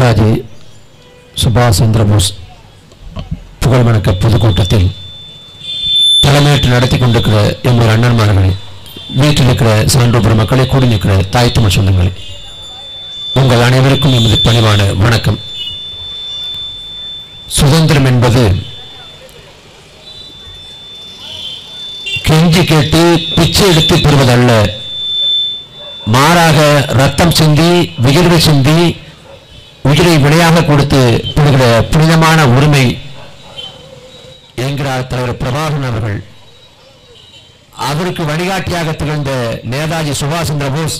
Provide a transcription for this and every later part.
நேதாஜி சுபாஷ் சந்திரபோஸ் புகழ்வணக்க பொதுக்கூட்டத்தில் தலைமையேற்று நடத்தி கொண்டிருக்கிற எங்கள் அண்ணன்மார்களே வீட்டில் இருக்கிற சான்றோபுர மக்களை கூடி நிற்கிற தாய் தமிழ் சொந்தங்களே. உங்கள் அனைவருக்கும் எமது பணிவான வணக்கம். சுதந்திரம் என்பது கெஞ்சி கேட்டு பிச்சை எடுத்து பெறுவதல்ல. மாறாக ரத்தம் சிந்தி விகிர்வு சிந்தி உயிரை விலையாக கொடுத்து பெறுகிற புனிதமான உரிமை என்கிறார் தலைவர் பிரபாகரன் அவர்கள். அவருக்கு வழிகாட்டியாக திகழ்ந்த நேதாஜி சுபாஷ் சந்திர போஸ்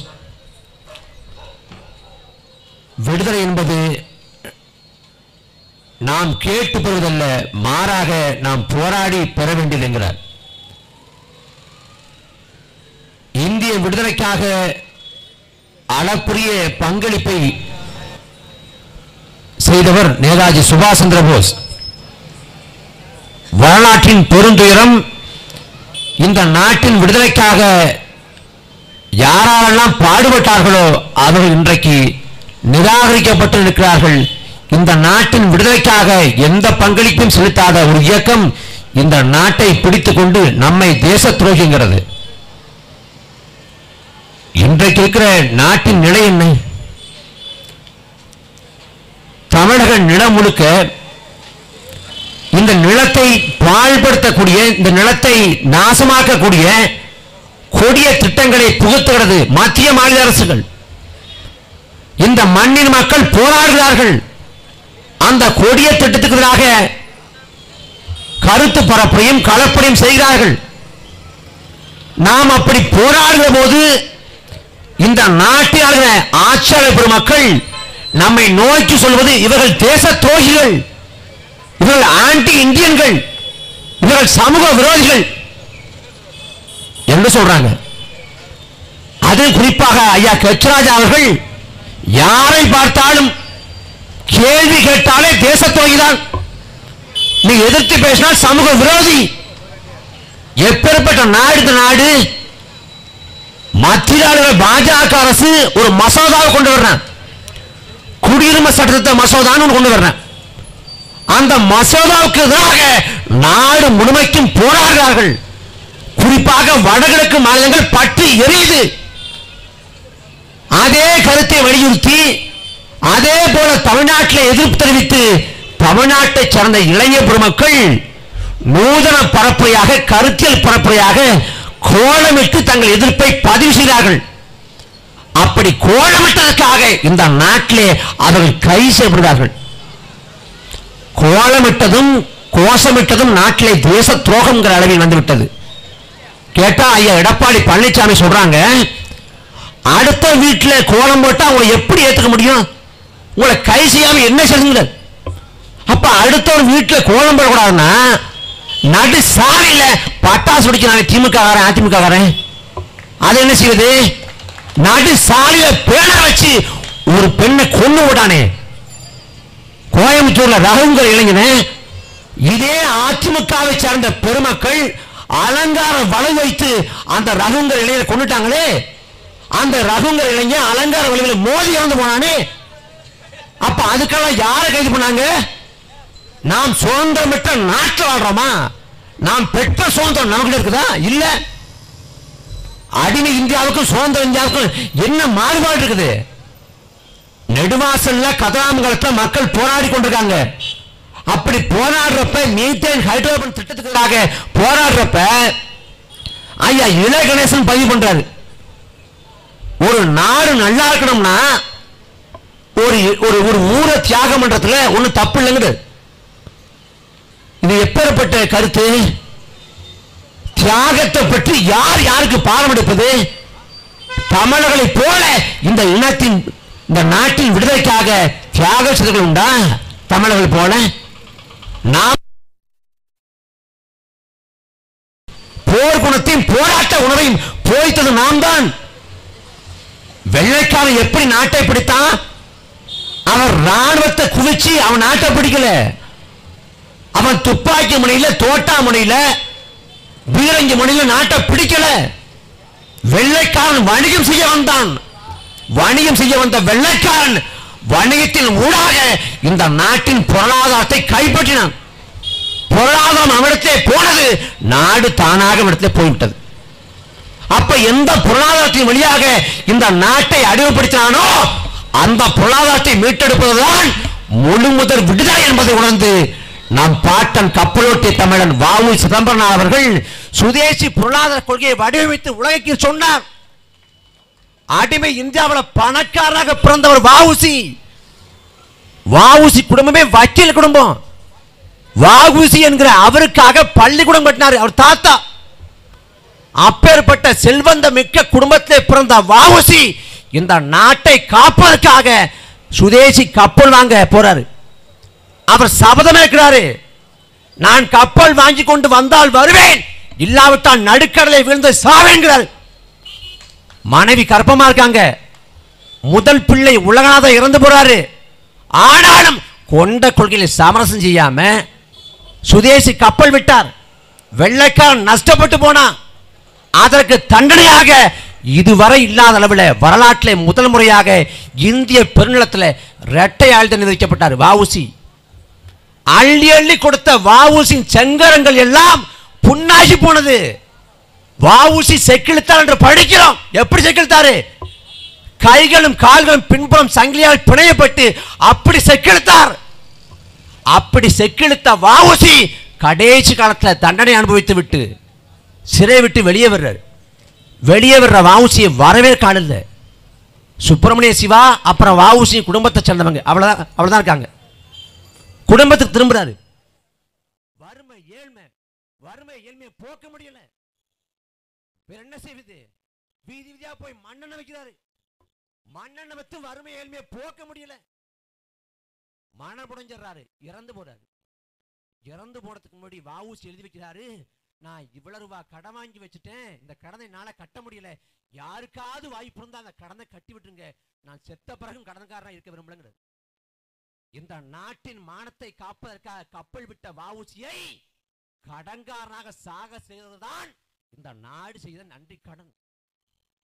விடுதலை என்பது நாம் கேட்டு பெறுவதல்ல மாறாக நாம் போராடி பெற வேண்டியது என்கிறார். இந்திய விடுதலைக்காக அளப்பரிய பங்களிப்பை செய்தவர் நேதாஜி சுபாஷ் சந்திர போஸ் வரலாற்றின் பெருந்துயரம் இந்த நாட்டின் விடுதலைக்காக யாரெல்லாம் பாடுபட்டார்களோ அவர்கள் இன்றைக்கு நிராகரிக்கப்பட்டு இருக்கிறார்கள் இந்த நாட்டின் விடுதலைக்காக எந்த பங்களிப்பும் செலுத்தாத ஒரு இயக்கம் இந்த நாட்டை பிடித்து கொண்டு நம்மை தேச துரோகிங்கிறது. இன்றைக்கு இருக்கிற நாட்டின் நிலை என்ன? தமிழக நிலம் முழுக்க இந்த நிலத்தை பாழ்படுத்தக்கூடிய இந்த நிலத்தை நாசமாக்கக்கூடிய கொடிய திட்டங்களை புகுத்துகிறது மத்திய மாநில அரசுகள். இந்த மண்ணின் மக்கள் போராடுகிறார்கள். அந்த கொடிய திட்டத்துக்கு எதிராக கருத்து பரப்பையும் கலப்படையும் செய்கிறார்கள். நாம் அப்படி போராடுகிற போது இந்த நாட்டில் ஆட்சியாளர் பெருமக்கள் நம்மை நோய்க்கு சொல்வது இவர்கள் தேச துரோகிகள் இவர்கள் ஆன்டி இந்தியன்கள் இவர்கள் சமூக விரோதிகள் என்று சொல்றாங்க. அது குறிப்பாக ஐயா கச்சராஜா அவர்கள் யாரை பார்த்தாலும் கேள்வி கேட்டாலே தேச துரோகிதான். நீ எதிர்த்து பேசினால் சமூக விரோதி. எப்பேற்பட்ட நாடு இந்த நாடு? மத்திய பாஜக அரசு ஒரு மசோதாவை கொண்டு வர்றான் குடியுரிமை சட்டத்தை மசோதான்னு கொண்டு வர்றேன் அந்த மசோதாவுக்கு எதிராக நாடு முழுமைக்கும் போராடுகிறார்கள். குறிப்பாக வடகிழக்கு மாநிலங்கள் பற்றி எரியுது. அதே கருத்தை வலியுறுத்தி அதே போல தமிழ்நாட்டில் எதிர்ப்பு தெரிவித்து தமிழ்நாட்டை சார்ந்த இளைய பெருமக்கள் நூதன பரப்புரையாக கருத்தியல் பரப்புரையாக கோலமிட்டு தங்கள் எதிர்ப்பை பதிவு செய்கிறார்கள். அப்படி கோலமிட்டதற்காக இந்த நாட்டிலே அவர்கள் கை செய்யப்படுகிறார்கள் கோலமிட்டதும் கோஷமிட்டதும் நாட்டிலே தேச துரோகம்ங்கிற அளவில் வந்துவிட்டது. கேட்டா ஐயா எடப்பாடி பழனிசாமி சொல்றாங்க அடுத்த வீட்டுல கோலம் போட்டா அவங்களை எப்படி ஏத்துக்க முடியும்? உங்களை கை செய்யாம என்ன செய்யுங்க? அப்ப அடுத்த ஒரு வீட்டுல கோலம் போடக்கூடாதுன்னா நடு சாலையில பட்டாசு பிடிக்கிறாங்க திமுக காரன் அதிமுக காரன் அது என்ன செய்வது நடு சாலையில பேன வச்சு ஒரு பெண்ணை கொண்டு விடானே கோயம்புத்தூர்ல ரகுங்கிற இளைஞனே இதே அதிமுகவை சார்ந்த பெருமக்கள் அலங்கார வலை வைத்து அந்த ரகுங்கிற இளைஞரை கொண்டுட்டாங்களே. அந்த ரகுங்கிற இளைஞன் அலங்கார வலையில மோதி இறந்து போனானே. அப்ப அதுக்கெல்லாம் யாரை கைது பண்ணாங்க? நாம் சுதந்திரமிட்ட நாட்டில் வாழ்றோமா? நாம் பெற்ற சுதந்திரம் நமக்கு இருக்குதா? இல்லை. அடிமை இந்தியாவுக்கும் சுதந்திர இந்தியாவுக்கும் என்ன மாறுபாடு இருக்குது? நெடுவாசல்ல கதராமங்கலத்துல மக்கள் போராடி கொண்டிருக்காங்க. அப்படி போராடுறப்ப மீத்தேன் ஹைட்ரோபன் திட்டத்துக்காக போராடுறப்ப ஐயா இள கணேசன் பதிவு பண்றாரு. ஒரு நாடு நல்லா இருக்கணும்னா ஒரு ஒரு ஒரு ஊரை தியாகம் பண்றதுல ஒண்ணு தப்பு இல்லைங்கிறது இது எப்பேற்பட்ட கருத்து? தியாகத்தை பற்றி யார் யாருக்கு பாடம் எடுப்பது? தமிழர்களை போல இந்த இனத்தின் இந்த நாட்டின் விடுதலைக்காக தியாக செய்தர்கள் உண்டா? தமிழர்கள் போல? நாம் போர் குணத்தையும் போராட்ட உணவையும் போய்த்தது நாம் தான் வெள்ளைக்காரன் எப்படி நாட்டை பிடித்தான்? அவன் ராணுவத்தை குவிச்சு அவன் நாட்டை பிடிக்கல. அவன் துப்பாக்கி முனையில தோட்டா முனையில பீரங்கி மணியில் நாட்டை பிடிக்கல. வெள்ளைக்காரன் வணிகம் செய்ய வந்தான். வணிகம் செய்ய வந்த வெள்ளைக்காரன் வணிகத்தின் ஊடாக இந்த நாட்டின் பொருளாதாரத்தை கைப்பற்றினான். பொருளாதாரம் அவனிடத்தே போனது நாடு தானாக அவனிடத்திலே போய்விட்டது. அப்ப எந்த பொருளாதாரத்தின் வழியாக இந்த நாட்டை அடிமைப்படுத்தினானோ அந்த பொருளாதாரத்தை மீட்டெடுப்பதுதான் முழு முதல் விடுதலை என்பதை உணர்ந்து நம் பாட்டன் கப்பலோட்டிய தமிழன் வாவு சிதம்பரனார் அவர்கள் சுதேசி பொருளாதார கொள்கையை வடிவமைத்து உலகிற்கு சொன்னார். அடிமை இந்தியாவில் பணக்காரராக பிறந்தவர் வாவுசி. வாவுசி குடும்பமே வக்கீல் குடும்பம். வாகுசி என்கிற அவருக்காக பள்ளிக்கூடம் கட்டினார் அவர் தாத்தா. அப்பேற்பட்ட செல்வந்த மிக்க குடும்பத்திலே பிறந்த வாவுசி இந்த நாட்டை காப்பதற்காக சுதேசி கப்பல் வாங்க போறாரு. அவர் சபதம் இருக்கிறாரு நான் கப்பல் வாங்கி கொண்டு வந்தால் வருவேன். இல்லாவிட்டால் நடுக்கடலை விழுந்து சாவேங்கிறார் மனைவி கர்ப்பமா இருக்காங்க. முதல் பிள்ளை உலகநாத இறந்து போறாரு. ஆனாலும் கொண்ட கொள்கையில் சமரசம் செய்யாம சுதேசி கப்பல் விட்டார். வெள்ளைக்காரன் நஷ்டப்பட்டு போனான் அதற்கு தண்டனையாக இதுவரை இல்லாத அளவில் வரலாற்றில் முதல் முறையாக இந்திய பெருநிலத்தில் இரட்டை ஆழ்ந்த நிர்வகிக்கப்பட்டார் வாவுசி அள்ளி அள்ளி கொடுத்த வாவூசின் செங்கரங்கள் எல்லாம் புண்ணாகி போனது. வாவூசி செக்கிழுத்தார் என்று படிக்கிறோம். எப்படி செக்கிழுத்தாரு? கைகளும் கால்களும் பின்புறம் சங்கிலியால் பிணையப்பட்டு அப்படி செக்கிழுத்தார். அப்படி செக்கிழுத்த வாவூசி கடைசி காலத்தில் தண்டனை அனுபவித்து விட்டு சிறை விட்டு வெளியே வர்றார். வெளியே வர்ற வாவுசியை வரவே காணல. சுப்பிரமணிய சிவா அப்புறம் வாவுசி குடும்பத்தை சேர்ந்தவங்க. அவ்வளோதான் அவ்வளோதான் இருக்காங்க. குடும்பத்துக்கு திரும்புறாரு. வறுமை ஏழ்மை வறுமை ஏழ்மையை போக்க முடியல. வேற என்ன செய்வது? வீதி வீதியா போய் மண்ணெண்ண வைக்கிறாரு. மண்ணெண்ண வைத்து வறுமை ஏழ்மையை போக்க முடியல. மணல் இறந்து போறாரு. இறந்து போனதுக்கு முன்னாடி வாவூசி எழுதி வைக்கிறாரு. நான் இவ்வளவு ரூபா கடன் வாங்கி வச்சுட்டேன். இந்த கடனை என்னால கட்ட முடியல. யாருக்காவது வாய்ப்பு இருந்தா அந்த கடனை கட்டி விட்டுருங்க. நான் செத்த பிறகும் கடன்காரனா இருக்க விரும்பலங்கிறது இந்த நாட்டின் மானத்தை காப்பதற்காக கப்பல் விட்ட வாவூசியை கடன்காரனாக சாக செய்ததுதான் இந்த நாடு செய்த நன்றி கடன்.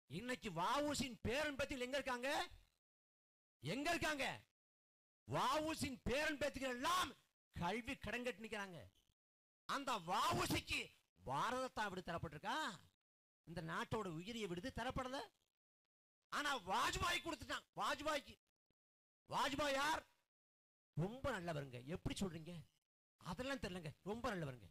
இன்னைக்கு வாவூசின் பேரன் பத்தியில் எங்க இருக்காங்க? எங்க இருக்காங்க? வாவூசின் பேரன் பேத்திகள் எல்லாம் கல்வி கடன் கட்டி நிக்கிறாங்க. அந்த வாவூசிக்கு பாரதத்தா விடு தரப்பட்டிருக்கா? இந்த நாட்டோட உயிரிய விடுது தரப்படல. ஆனா வாஜ்பாய் கொடுத்துட்டான். வாஜ்பாய்க்கு. வாஜ்பாய் யார்? ரொம்ப நல்லவருங்க. எப்படி சொல்றீங்க? அதெல்லாம் தெரியலங்க. ரொம்ப நல்லவருங்க.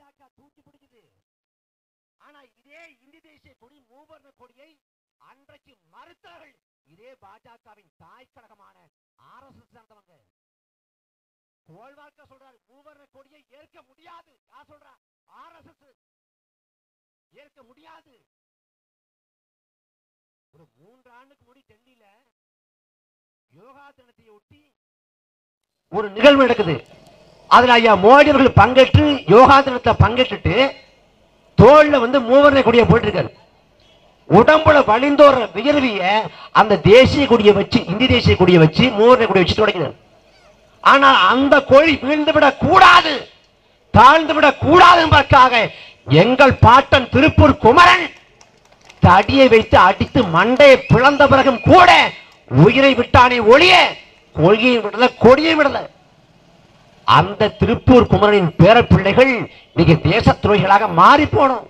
பாஜக தூக்கி பிடிக்குது. ஆனா இதே இந்தி தேசிய கொடி மூவர்ண கொடியை அன்றைக்கு மறுத்தார்கள். இதே பாஜகவின் தாய் கழகமான ஆர் எஸ் சேர்ந்தவங்க. கோல்வார்க்க சொல்றாரு மூவர்ண கொடியை ஏற்க முடியாது. யார் சொல்றா? ஆர்எஸ்எஸ் ஏற்க முடியாது. ஒரு மூன்று ஆண்டுக்கு முடி டெல்லியில யோகா தினத்தை ஒட்டி ஒரு நிகழ்வு நடக்குது. அதில் ஐயா மோடி அவர்கள் பங்கேற்று யோகாசனத்தை பங்கேற்றுட்டு தோளில் வந்து மூவர்ண கொடியை போட்டிருக்காரு. உடம்புல வழிந்தோற வியர்விய அந்த தேசிய கொடியை வச்சு இந்தி தேசிய கொடியை வச்சு மூவர்ண கொடியை வச்சு தொடங்கினார். ஆனால் அந்த கோழி வீழ்ந்து விடக் கூடாது. தாழ்ந்து விடக் கூடாது என்பதற்காக எங்கள் பாட்டன் திருப்பூர் குமரன் தடியை வைத்து அடித்து மண்டையை பிளந்த பிறகும் கூட உயிரை விட்டானே ஒளிய கொள்கையை விடல கொடியை விடல. அந்த திருப்பூர் குமரனின் பேர பிள்ளைகள் இன்னைக்கு தேச துறைகளாக மாறி போனோம்.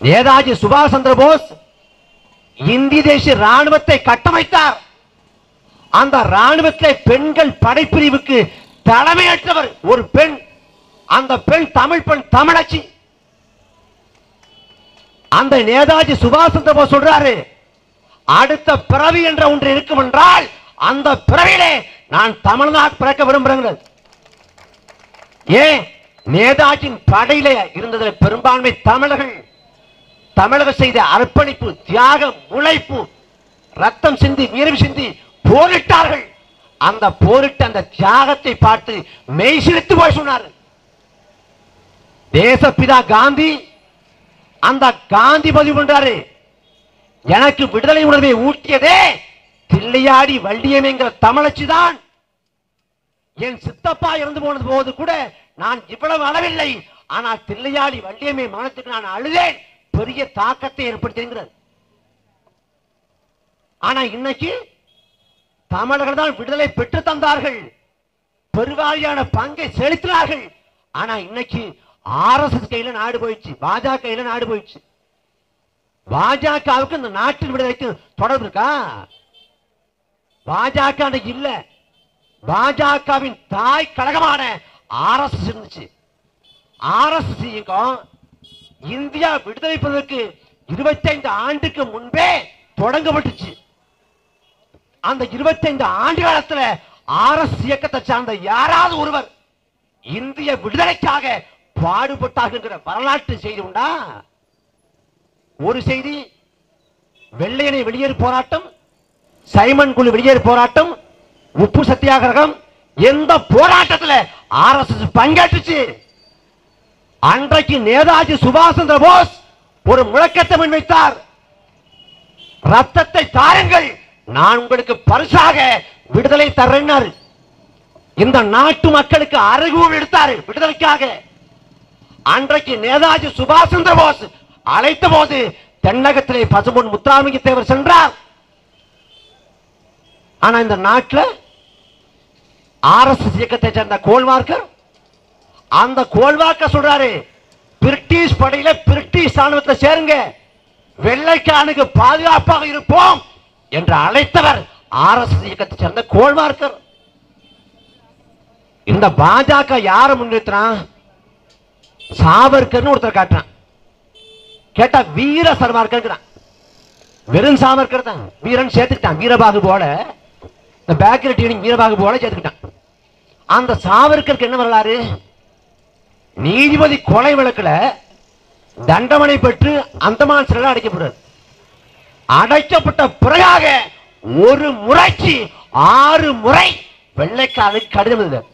நேதாஜி சுபாஷ் சந்திர போஸ் இந்தி தேசிய ராணுவத்தை கட்டமைத்தார். அந்த ராணுவத்தில் பெண்கள் படைப்பிரிவுக்கு தலைமையற்றவர் ஒரு பெண். அந்த பெண் தமிழ் பெண் தமிழச்சி. அந்த நேதாஜி சுபாஷ் சந்திர போஸ் சொல்றாரு அடுத்த பிறவி என்ற ஒன்று இருக்கும் என்றால் அந்த பிறவியிலே நான் தமிழ்நாடு பிறக்க விரும்புகிறேன் ஏன்? நேதாஜியின் படையில இருந்ததுல பெரும்பான்மை தமிழர்கள். தமிழக செய்த அர்ப்பணிப்பு தியாகம் உழைப்பு ரத்தம் சிந்தி வீரம் சிந்தி போரிட்டார்கள். அந்த போரிட்ட அந்த தியாகத்தை பார்த்து மெய் சிலித்து போய் சொன்னார் தேசப்பிதா காந்தி அந்த காந்தி பதிவு பண்றாரு. எனக்கு விடுதலை உணர்வை ஊட்டியதே தில்லையாடி வள்ளியம்ங்கிற தமிழச்சி தான் என் சித்தப்பா இறந்து போனது போது கூட நான் இவ்வளவு அளவில்லை. ஆனால் தில்லையாடி வள்ளியம்மை மனத்துக்கு நான் அழுதேன். பெரிய தாக்கத்தை ஏற்படுத்தியிருக்கிறது. ஆனா இன்னைக்கு தமிழர்கள் தான் விடுதலை பெற்று தந்தார்கள். பெருவாரியான பங்கை செலுத்தினார்கள். ஆனா இன்னைக்கு ஆர்எஸ்எஸ் கையில நாடு போயிடுச்சு. பாஜக கையில நாடு போயிடுச்சு. பாஜகவுக்கு இந்த நாட்டின் விடுதலைக்கு தொடர்பு இருக்கா? பாஜக அன்னைக்கு இல்ல. பாஜகவின் தாய் கழகமான ஆர்எஸ்எஸ் இருந்துச்சு. ஆர்எஸ்எஸ் இயக்கம் இந்தியா விடுதலை பெறுவதற்கு 25 ஆண்டுக்கு முன்பே தொடங்கப்பட்டுச்சு. அந்த 25 ஆண்டு காலத்துல ஆர்எஸ் இயக்கத்தை சார்ந்த யாராவது ஒருவர் இந்திய விடுதலைக்காக பாடுபட்டார்கிற வரலாற்று செய்தி உண்டா? ஒரு செய்தி வெள்ளையனை வெளியேறு போராட்டம் சைமன் குழு வெளியேறு போராட்டம் உப்பு சத்தியாகிரகம் எந்த போராட்டத்துல ஆர்எஸ்எஸ் பங்கேற்றுச்சு? அன்றைக்கு நேதாஜி சுபாஷ் சந்திர போஸ் ஒரு முழக்கத்தை முன்வைத்தார். ரத்தத்தை தாருங்கள் நான் உங்களுக்கு பரிசாக விடுதலை தர்றேன்னாரு. இந்த நாட்டு மக்களுக்கு அருகூல் எடுத்தாரு விடுதலைக்காக. அன்றைக்கு நேதாஜி சுபாஷ் சந்திர போஸ் அழைத்த போது தென்னகத்திலே பசுமன் முத்துராமலிங்க தேவர் சென்றார். ஆனா இந்த நாட்டுல ஆர்எஸ்எஸ் இயக்கத்தை சேர்ந்த கோல்வார்க்கர் அந்த கோல்வார்க்கர் சொல்றாரு பிரிட்டிஷ் படையில பிரிட்டிஷ் ராணுவத்தை சேருங்க வெள்ளைக்கானுக்கு பாதுகாப்பாக இருப்போம் என்று அழைத்தவர் ஆர்எஸ்எஸ் இயக்கத்தை சேர்ந்த கோல்வார்க்கர் இந்த பாஜக யார முன்னிறுத்தினான் சாவர்கர்னு ஒருத்தர் காட்டுறான். கேட்டா வீர சர்வார்கர் வெறும் சாவர்கர் தான். வீரன் சேர்த்துக்கிட்டான். வீரபாகு போல. இந்த பேக்கரி டீனிங் வீரபாகு போல சேர்த்துக்கிட்டான். அந்த சாவர்கருக்கு என்ன வரலாறு? நீதிபதி கொலை வழக்கில் தண்டமனை பெற்று அந்தமான் சிறையில் அடைக்கப்படுறார். அடைக்கப்பட்ட பிறகாக ஒரு முறைக்கு ஆறு முறை வெள்ளைக்காரனுக்கு கடிதம் எழுதுறார்.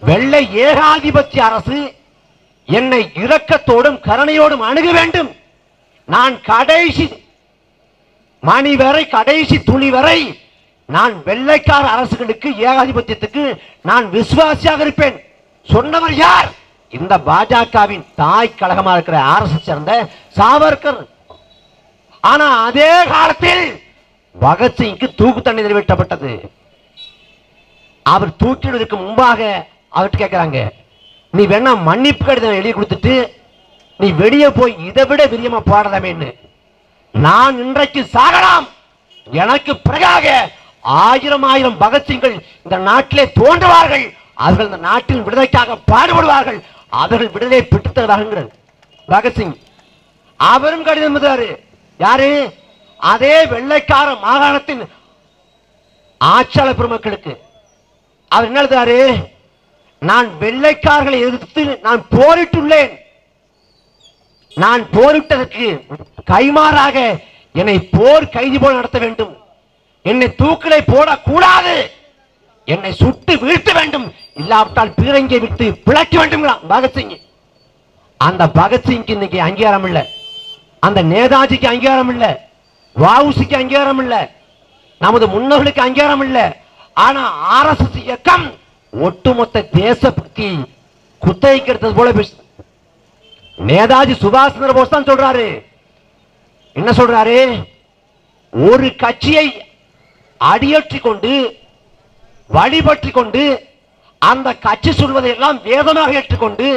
வெள்ளை ஏகாதிபத்திய அரசு என்னை இரக்கத்தோடும் கருணையோடும் அணுக வேண்டும். நான் கடைசி மணி வரை கடைசி துணி வரை நான் வெள்ளைக்கார அரசுகளுக்கு ஏகாதிபத்தியத்துக்கு நான் விசுவாசியாக இருப்பேன். சொன்னவர் யார்? இந்த பாஜகவின் தாய் கழகமா இருக்கிற அரசு சேர்ந்த சாவர்கர். ஆனா அதே காலத்தில் பகத்சிங்க்கு தூக்கு தண்ணி நிறைவேற்றப்பட்டது அவர் தூக்கிடுவதற்கு முன்பாக அவர்கிட்ட கேட்கிறாங்க நீ வேணா மன்னிப்பு கடிதம் எழுதி கொடுத்துட்டு நீ வெளியே போய் இதை விட விரியமா பாடலாமேன்னு. நான் இன்றைக்கு சாகலாம். எனக்கு பிறகாக ஆயிரம் ஆயிரம் பகத்சிங்கள் இந்த நாட்டிலே தோன்றுவார்கள். அவர்கள் இந்த நாட்டின் விடுதலைக்காக பாடுபடுவார்கள். அவர்கள் விடுதலை பெற்றுத்தருவார்கள் பகத்சிங் அவரும் கடிதம் எழுதுறாரு. யாரு? அதே வெள்ளைக்கார மாகாணத்தின் ஆட்சியாளர் பெருமக்களுக்கு. அவர் என்ன எழுதுறாரு? நான் வெள்ளைக்காரர்களை எதிர்த்து நான் போரிட்டுள்ளேன். நான் போரிட்டதற்கு கைமாறாக என்னை போர் கைதி போல் நடத்த வேண்டும். என்னை தூக்கிலை போடக்கூடாது. என்னை சுட்டு வீழ்த்த வேண்டும். இல்லாவிட்டால் பீரங்கை விட்டு பிழைக்க வேண்டும் பகத்சிங். அந்த பகத்சிங்க்கு இன்னைக்கு அங்கீகாரம் இல்ல. அந்த நேதாஜிக்கு அங்கீகாரம் இல்ல. வாவுசிக்கு அங்கீகாரம் இல்ல. நமது முன்னோர்களுக்கு அங்கீகாரம் இல்ல. ஆனா ஆர்எஸ்எஸ் இயக்கம் ஒட்டுமொத்த தேசபக்தி குத்தகைக்கிறது போல பேசு. நேதாஜி சுபாஷ் சந்திர போஸ் தான் சொல்றாரு. என்ன சொல்றாரு? ஒரு கட்சியை அடியற்றி கொண்டு வழிபற்றி கொண்டு அந்த கட்சி சொல்வதையெல்லாம் வேதமாக ஏற்றுக்கொண்டு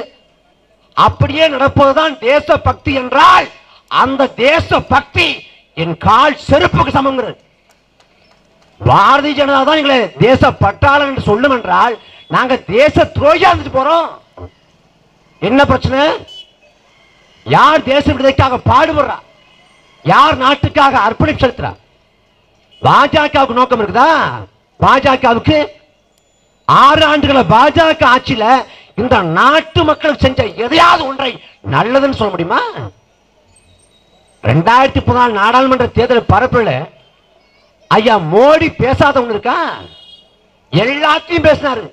அப்படியே நடப்பதுதான் தேச பக்தி என்றால் அந்த தேச பக்தி என் கால் செருப்புக்கு சமங்கிறது. பாரதிய ஜனதா தான் எங்களை தேச பற்றாளர் என்று சொல்லும் என்றால் நாங்க தேச துரோகியா இருந்துட்டு போறோம். என்ன பிரச்சனை? யார் தேச விடுதலைக்காக பாடுபடுறா? யார் நாட்டுக்காக அர்ப்பணிப்பு செலுத்துறா? பாஜகவுக்கு நோக்கம் இருக்குதா? பாஜகவுக்கு ஆறு ஆண்டுகளை பாஜக ஆட்சியில இந்த நாட்டு மக்களுக்கு செஞ்ச எதையாவது ஒன்றை நல்லதுன்னு சொல்ல முடியுமா? ரெண்டாயிரத்தி பதினாலு நாடாளுமன்ற தேர்தல் பரப்புல ஐயா மோடி பேசாதவங்க இருக்கா? எல்லாத்தையும் பேசினாரு.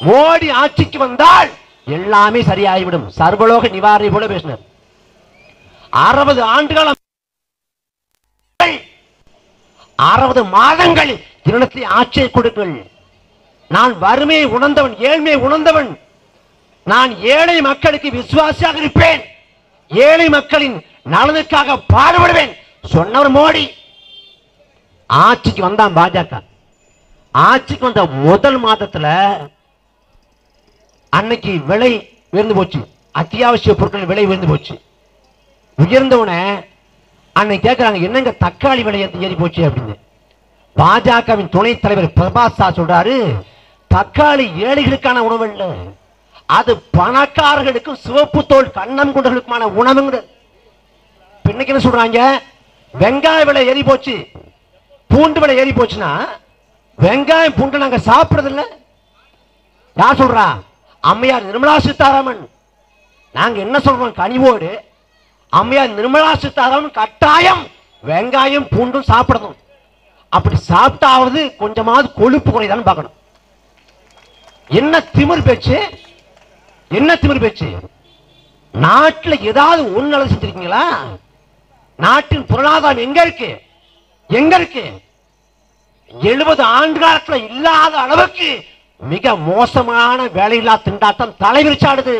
மோடி ஆட்சிக்கு வந்தால் எல்லாமே சரியாகிவிடும். சர்வலோக நிவாரணி போல பேசினார். அறுபது ஆண்டுகாலம் அறுபது மாதங்கள் திருநத்தை ஆட்சியை கொடுங்கள் நான் வறுமையை உணர்ந்தவன் ஏழ்மையை உணர்ந்தவன். நான் ஏழை மக்களுக்கு விசுவாசியாக இருப்பேன். ஏழை மக்களின் நலனுக்காக பாடுபடுவேன் சொன்னவர் மோடி. ஆட்சிக்கு வந்தான் பாஜக. ஆட்சிக்கு வந்த முதல் மாதத்துல அன்னைக்கு விலை உயர்ந்து போச்சு. அத்தியாவசிய பொருட்கள் விலை உயர்ந்து போச்சு. உயர்ந்தவன அன்னைக்கு கேட்கறாங்க என்னங்க தக்காளி விலை ஏறி போச்சு? அப்படின்னு. பாஜகவின் துணைத் தலைவர் பிரபாசா சொல்றாரு தக்காளி ஏழைகளுக்கான உணவு இல்லை. அது பணக்காரர்களுக்கும் சிவப்பு தோல் கண்ணம் கொண்டவர்களுக்குமான உணவுங்க இன்னைக்கு என்ன சொல்றாங்க? வெங்காய விலை ஏறி போச்சு. பூண்டு விலை ஏறி போச்சுன்னா வெங்காயம் பூண்டு நாங்க சாப்பிடுறது இல்லை யார் சொல்றா? அம்மையார் நிர்மலா சீதாராமன். நாங்க என்ன சொல்றோம்? கனிவோடு அம்மையார் நிர்மலா சீதாராமன் கட்டாயம் வெங்காயம் பூண்டும் சாப்பிடணும். அப்படி சாப்பிட்டாவது கொஞ்சமாவது கொழுப்பு குறைதான்னு பார்க்கணும். என்ன திமிர் பேச்சு? என்ன திமிர் பேச்சு? நாட்டில் ஏதாவது ஒன்று செஞ்சிருக்கீங்களா நாட்டின் பொருளாதாரம் எங்க இருக்கு? எங்க இருக்கு? எழுபது ஆண்டு காலத்தில் இல்லாத அளவுக்கு மிக மோசமான வேலையில்லா திண்டாட்டம் தலைவிரிச்சாடுது.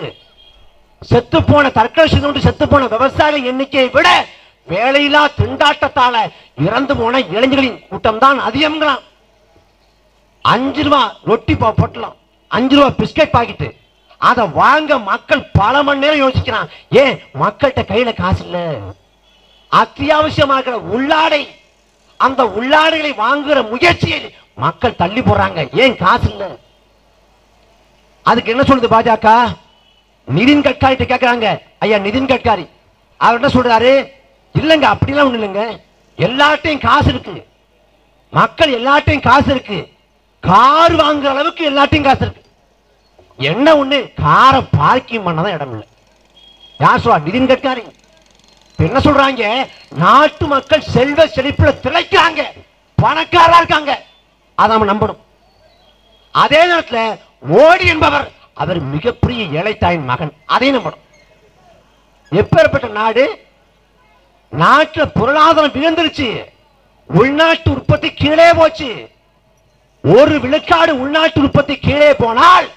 செத்து போன தற்கொலை கொண்டு செத்து போன விவசாயிகள் எண்ணிக்கையை விட வேலையில்லா திண்டாட்டத்தால இறந்து போன இளைஞர்களின் கூட்டம் தான் அதிகம்ங்களாம் அஞ்சு ரூபா ரொட்டி பா அஞ்சு ரூபா பிஸ்கட் பாக்கெட்டு. அதை வாங்க மக்கள் பல மணி நேரம் யோசிக்கிறான். ஏன் மக்கள்கிட்ட கையில காசு இல்ல? அத்தியாவசியமா இருக்கிற உள்ளாடை. அந்த உள்ளாடைகளை வாங்குற முயற்சியை மக்கள் தள்ளி போறாங்க. ஏன் காசு இல்ல? அதுக்கு என்ன சொல்லுது பாஜக? நிதின் கட்காரி கேட்கறாங்க ஐயா நிதின் கட்காரி. அவர் என்ன சொல்றாரு இல்லைங்க அப்படிலாம் ஒண்ணு இல்லைங்க. எல்லார்ட்டையும் காசு இருக்கு. மக்கள் எல்லார்ட்டையும் காசு இருக்கு. கார் வாங்குற அளவுக்கு எல்லார்ட்டையும் காசு இருக்கு. என்ன ஒண்ணு காரை பார்க்கிங் பண்ணதான் இடம் இல்லை. யார் சொல்றா? நிதின் கட்காரி. என்ன சொல்றாங்க? நாட்டு மக்கள் செல்வ செழிப்புல திளைக்கிறாங்க. பணக்காரா இருக்காங்க. அதை நம்ம நம்பணும். அதே நேரத்துல மோடி என்பவர் அவர் மிகப்பெரிய ஏழைத்தாயின் மகன். அதை நம்பணும். எப்பேற்பட்ட நாடு? நாட்டுல பொருளாதாரம் விழுந்துருச்சு உள்நாட்டு உற்பத்தி கீழே போச்சு. ஒரு விழுக்காடு உள்நாட்டு உற்பத்தி கீழே போனால்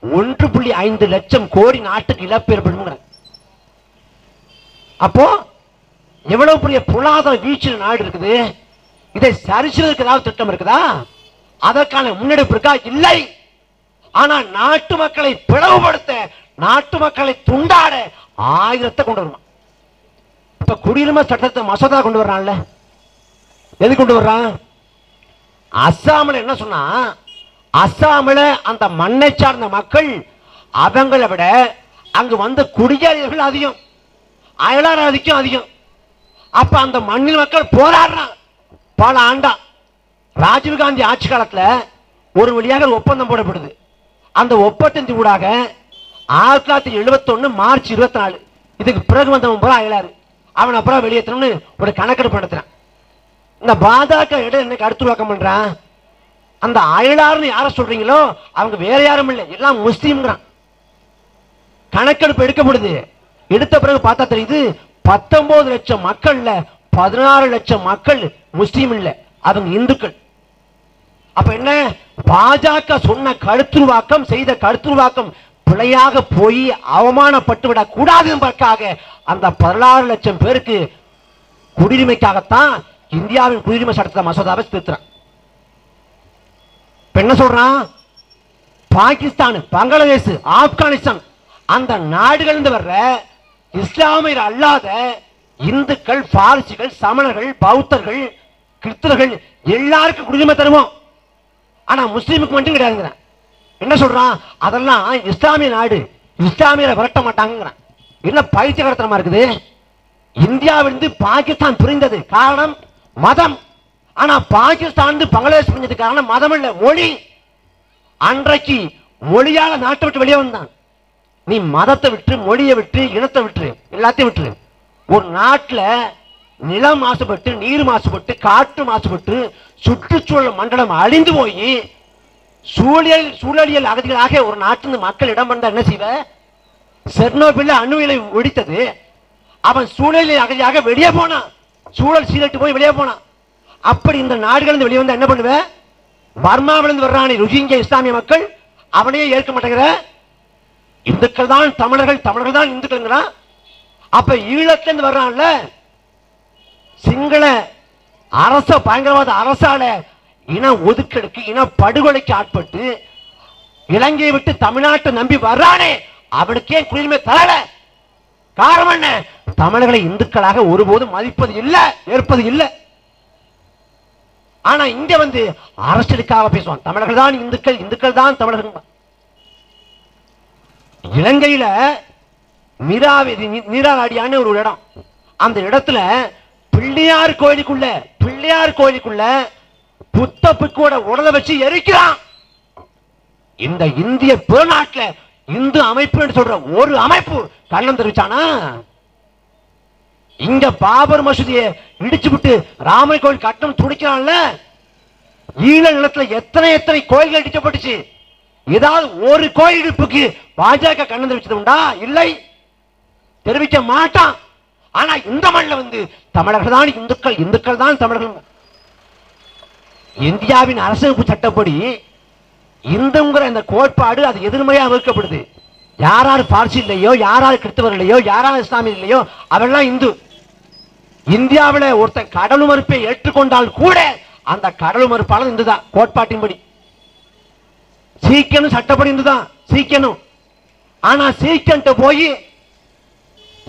ஒன்று புள்ளி ஐந்து லட்சம் கோடி நாட்டுக்கு இழப்பு ஏற்படும் அப்போ எவ்வளவு பெரிய பொருளாதார வீழ்ச்சி நாடு இருக்குது? இதை சரி ஏதாவது திட்டம் இருக்குதா? அதற்கான முன்னெடுப்பு இருக்கா? இல்லை. ஆனா நாட்டு மக்களை பிளவுபடுத்த நாட்டு மக்களை துண்டாட ஆயிரத்தை கொண்டு வருமா இப்ப குடியுரிமை சட்டத்தை மசோதா கொண்டு வர்றான்ல. எது கொண்டு வர்றான்? அஸ்ஸாமில் என்ன சொன்னா அஸ்ஸாமில் அந்த மண்ணை சார்ந்த மக்கள் அவங்களை விட அங்கு வந்த குடியேறியர்கள் அதிகம். அயலார் அதிகம் அதிகம். அப்ப அந்த மண்ணில் மக்கள் போராடுறான் பல ஆண்டா. ராஜீவ் காந்தி ஆட்சி காலத்தில் ஒரு வழியாக ஒப்பந்தம் போடப்படுது. அந்த ஒப்பந்தத்தின் ஊடாக ஆயிரத்தி தொள்ளாயிரத்தி எழுபத்தொன்னு மார்ச் இருபத்தி நாலு இதுக்கு பிறகு வந்தவன் பூரா அயலாரு. அவன் அப்புறம் வெளியேற்றணும்னு ஒரு கணக்கெடுப்பு நடத்துறான். இந்த பாஜக இடம் என்ன கருத்துருவாக்கம் பண்றான். அந்த அயலாருன்னு யார சொல்றீங்களோ அவங்க வேற யாரும் இல்லை. எல்லாம் முஸ்லீம்ங்கிறான். கணக்கெடுப்பு எடுக்கப்படுது. எடுத்த பிறகு பார்த்தா தெரியுது பத்தொன்பது லட்சம் மக்கள்ல பதினாறு லட்சம் மக்கள் முஸ்லீம் இல்லை. அவங்க இந்துக்கள். அப்ப என்ன? பாஜக சொன்ன கருத்துருவாக்கம் செய்த கருத்துருவாக்கம் பிழையாக போய் அவமானப்பட்டு விடக் கூடாது என்பதற்காக அந்த பதினாறு லட்சம் பேருக்கு குடியுரிமைக்காகத்தான் இந்தியாவின் குடியுரிமை சட்டத்தை மசோதாவை திருத்துறான். என்ன சொல்றான்? பாகிஸ்தான் பங்களாதேஷ் ஆப்கானிஸ்தான் அந்த நாடுகள் வர்ற இஸ்லாமியர் அல்லாத இந்துக்கள் பாரசிகள் சமணர்கள் பௌத்தர்கள் கிறிஸ்தவர்கள் எல்லாருக்கும் குடியுரிமை தருவோம். ஆனா முஸ்லீமுக்கு மட்டும் கிடையாதுங்கிறான். என்ன சொல்றான்? அதெல்லாம் இஸ்லாமிய நாடு. இஸ்லாமியரை விரட்ட மாட்டாங்கிறான் என்ன பைத்தியகரத்தனமா இருக்குது? இந்தியாவிலிருந்து பாகிஸ்தான் பிரிந்தது காரணம் மதம். ஆனா பாகிஸ்தான் வந்து பங்களாதேஷ் பிரிஞ்சது காரணம் மதம் இல்ல மொழி. அன்றைக்கு மொழியால நாட்டை விட்டு வெளியே வந்தான். நீ மதத்தை விட்டு மொழியை விட்டு இனத்தை விட்டு எல்லாத்தையும் விட்டு ஒரு நாட்டில் நிலம் மாசுபட்டு நீர் மாசுபட்டு காற்று மாசுபட்டு சுற்றுச்சூழல் மண்டலம் அழிந்து போய் சூழல் சூழலியல் அகதிகளாக ஒரு நாட்டின் மக்கள் இடம் வந்தா என்ன செய்வ? செர்னோபில் அணுவிலை ஒடித்தது அவன் சூழலியல் அகதியாக வெளியே போனான். சூழல் சீரட்டு போய் வெளியே போனான். அப்படி இந்த நாடுகள் வெளியே வந்தா என்ன பண்ணுவ? பர்மாவிலிருந்து வர்றானே ருஜிங்க இஸ்லாமிய மக்கள் அவனையே ஏற்க மாட்டேங்கிற? இந்துக்கள் தான் தமிழர்கள் தமிழர்கள் தான் இந்துக்கள்ங்கிறான். அப்ப ஈழத்துல இருந்து வர்றான்ல? சிங்கள அரச பயங்கரவாத அரசால இன ஒதுக்கெடுக்கு இன படுகொலைக்கு ஆட்பட்டு இலங்கையை விட்டு தமிழ்நாட்டை நம்பி வர்றானே. அவனுக்கே குடியுரிமை தரல? காரணம் என்ன? தமிழர்களை இந்துக்களாக ஒருபோதும் மதிப்பது இல்லை ஏற்பது இல்லை. ஆனா இங்க வந்து அரசியலுக்காக பேசுவான். தமிழர்கள் தான் இந்துக்கள் இந்துக்கள் தான் தமிழர்கள். இலங்கையில மீராவி நீராடியான்னு ஒரு இடம். அந்த இடத்துல பிள்ளையார் கோயிலுக்குள்ள பிள்ளையார் கோயிலுக்குள்ள புத்த பிக்கோட உடலை வச்சு எரிக்கிறான். இந்த இந்திய பெருநாட்டுல இந்து அமைப்பு சொல்ற ஒரு அமைப்பு கண்ணம் தெரிவிச்சானா? இங்க பாபர் மசூதியை இடிச்சு விட்டு ராமர் கோயில் கட்டணம் துடிக்கிறான்ல? ஈழ நிலத்துல எத்தனை எத்தனை கோயில்கள் இடிக்கப்பட்டுச்சு? ஏதாவது ஒரு கோயில் இடிப்புக்கு பாஜக கண்ணம் தெரிவிச்சது உண்டா? இல்லை. தெரிவிக்க மாட்டான். ஆனா இந்த மண்ணில் வந்து தமிழர்கள் தான் இந்துக்கள் இந்துக்கள் தான் தமிழர்கள். இந்தியாவின் அரசமைப்பு சட்டப்படி இந்துங்கிற இந்த கோட்பாடு அது எதிர்மையா வகுக்கப்படுது. யார் பார்சி இல்லையோ யார் கிறிஸ்தவர் இல்லையோ யார் யார் இஸ்லாமியர் இல்லையோ அவெல்லாம் இந்து. இந்தியாவில் ஒருத்தன் கடல் மறுப்பை ஏற்றுக்கொண்டால் கூட அந்த கடல் மறுப்பாளர் இந்துதான் கோட்பாட்டின்படி. சீக்கியனும் சட்டப்படி இந்துதான் சீக்கியனும். ஆனா சீக்கியன்ட்ட போய்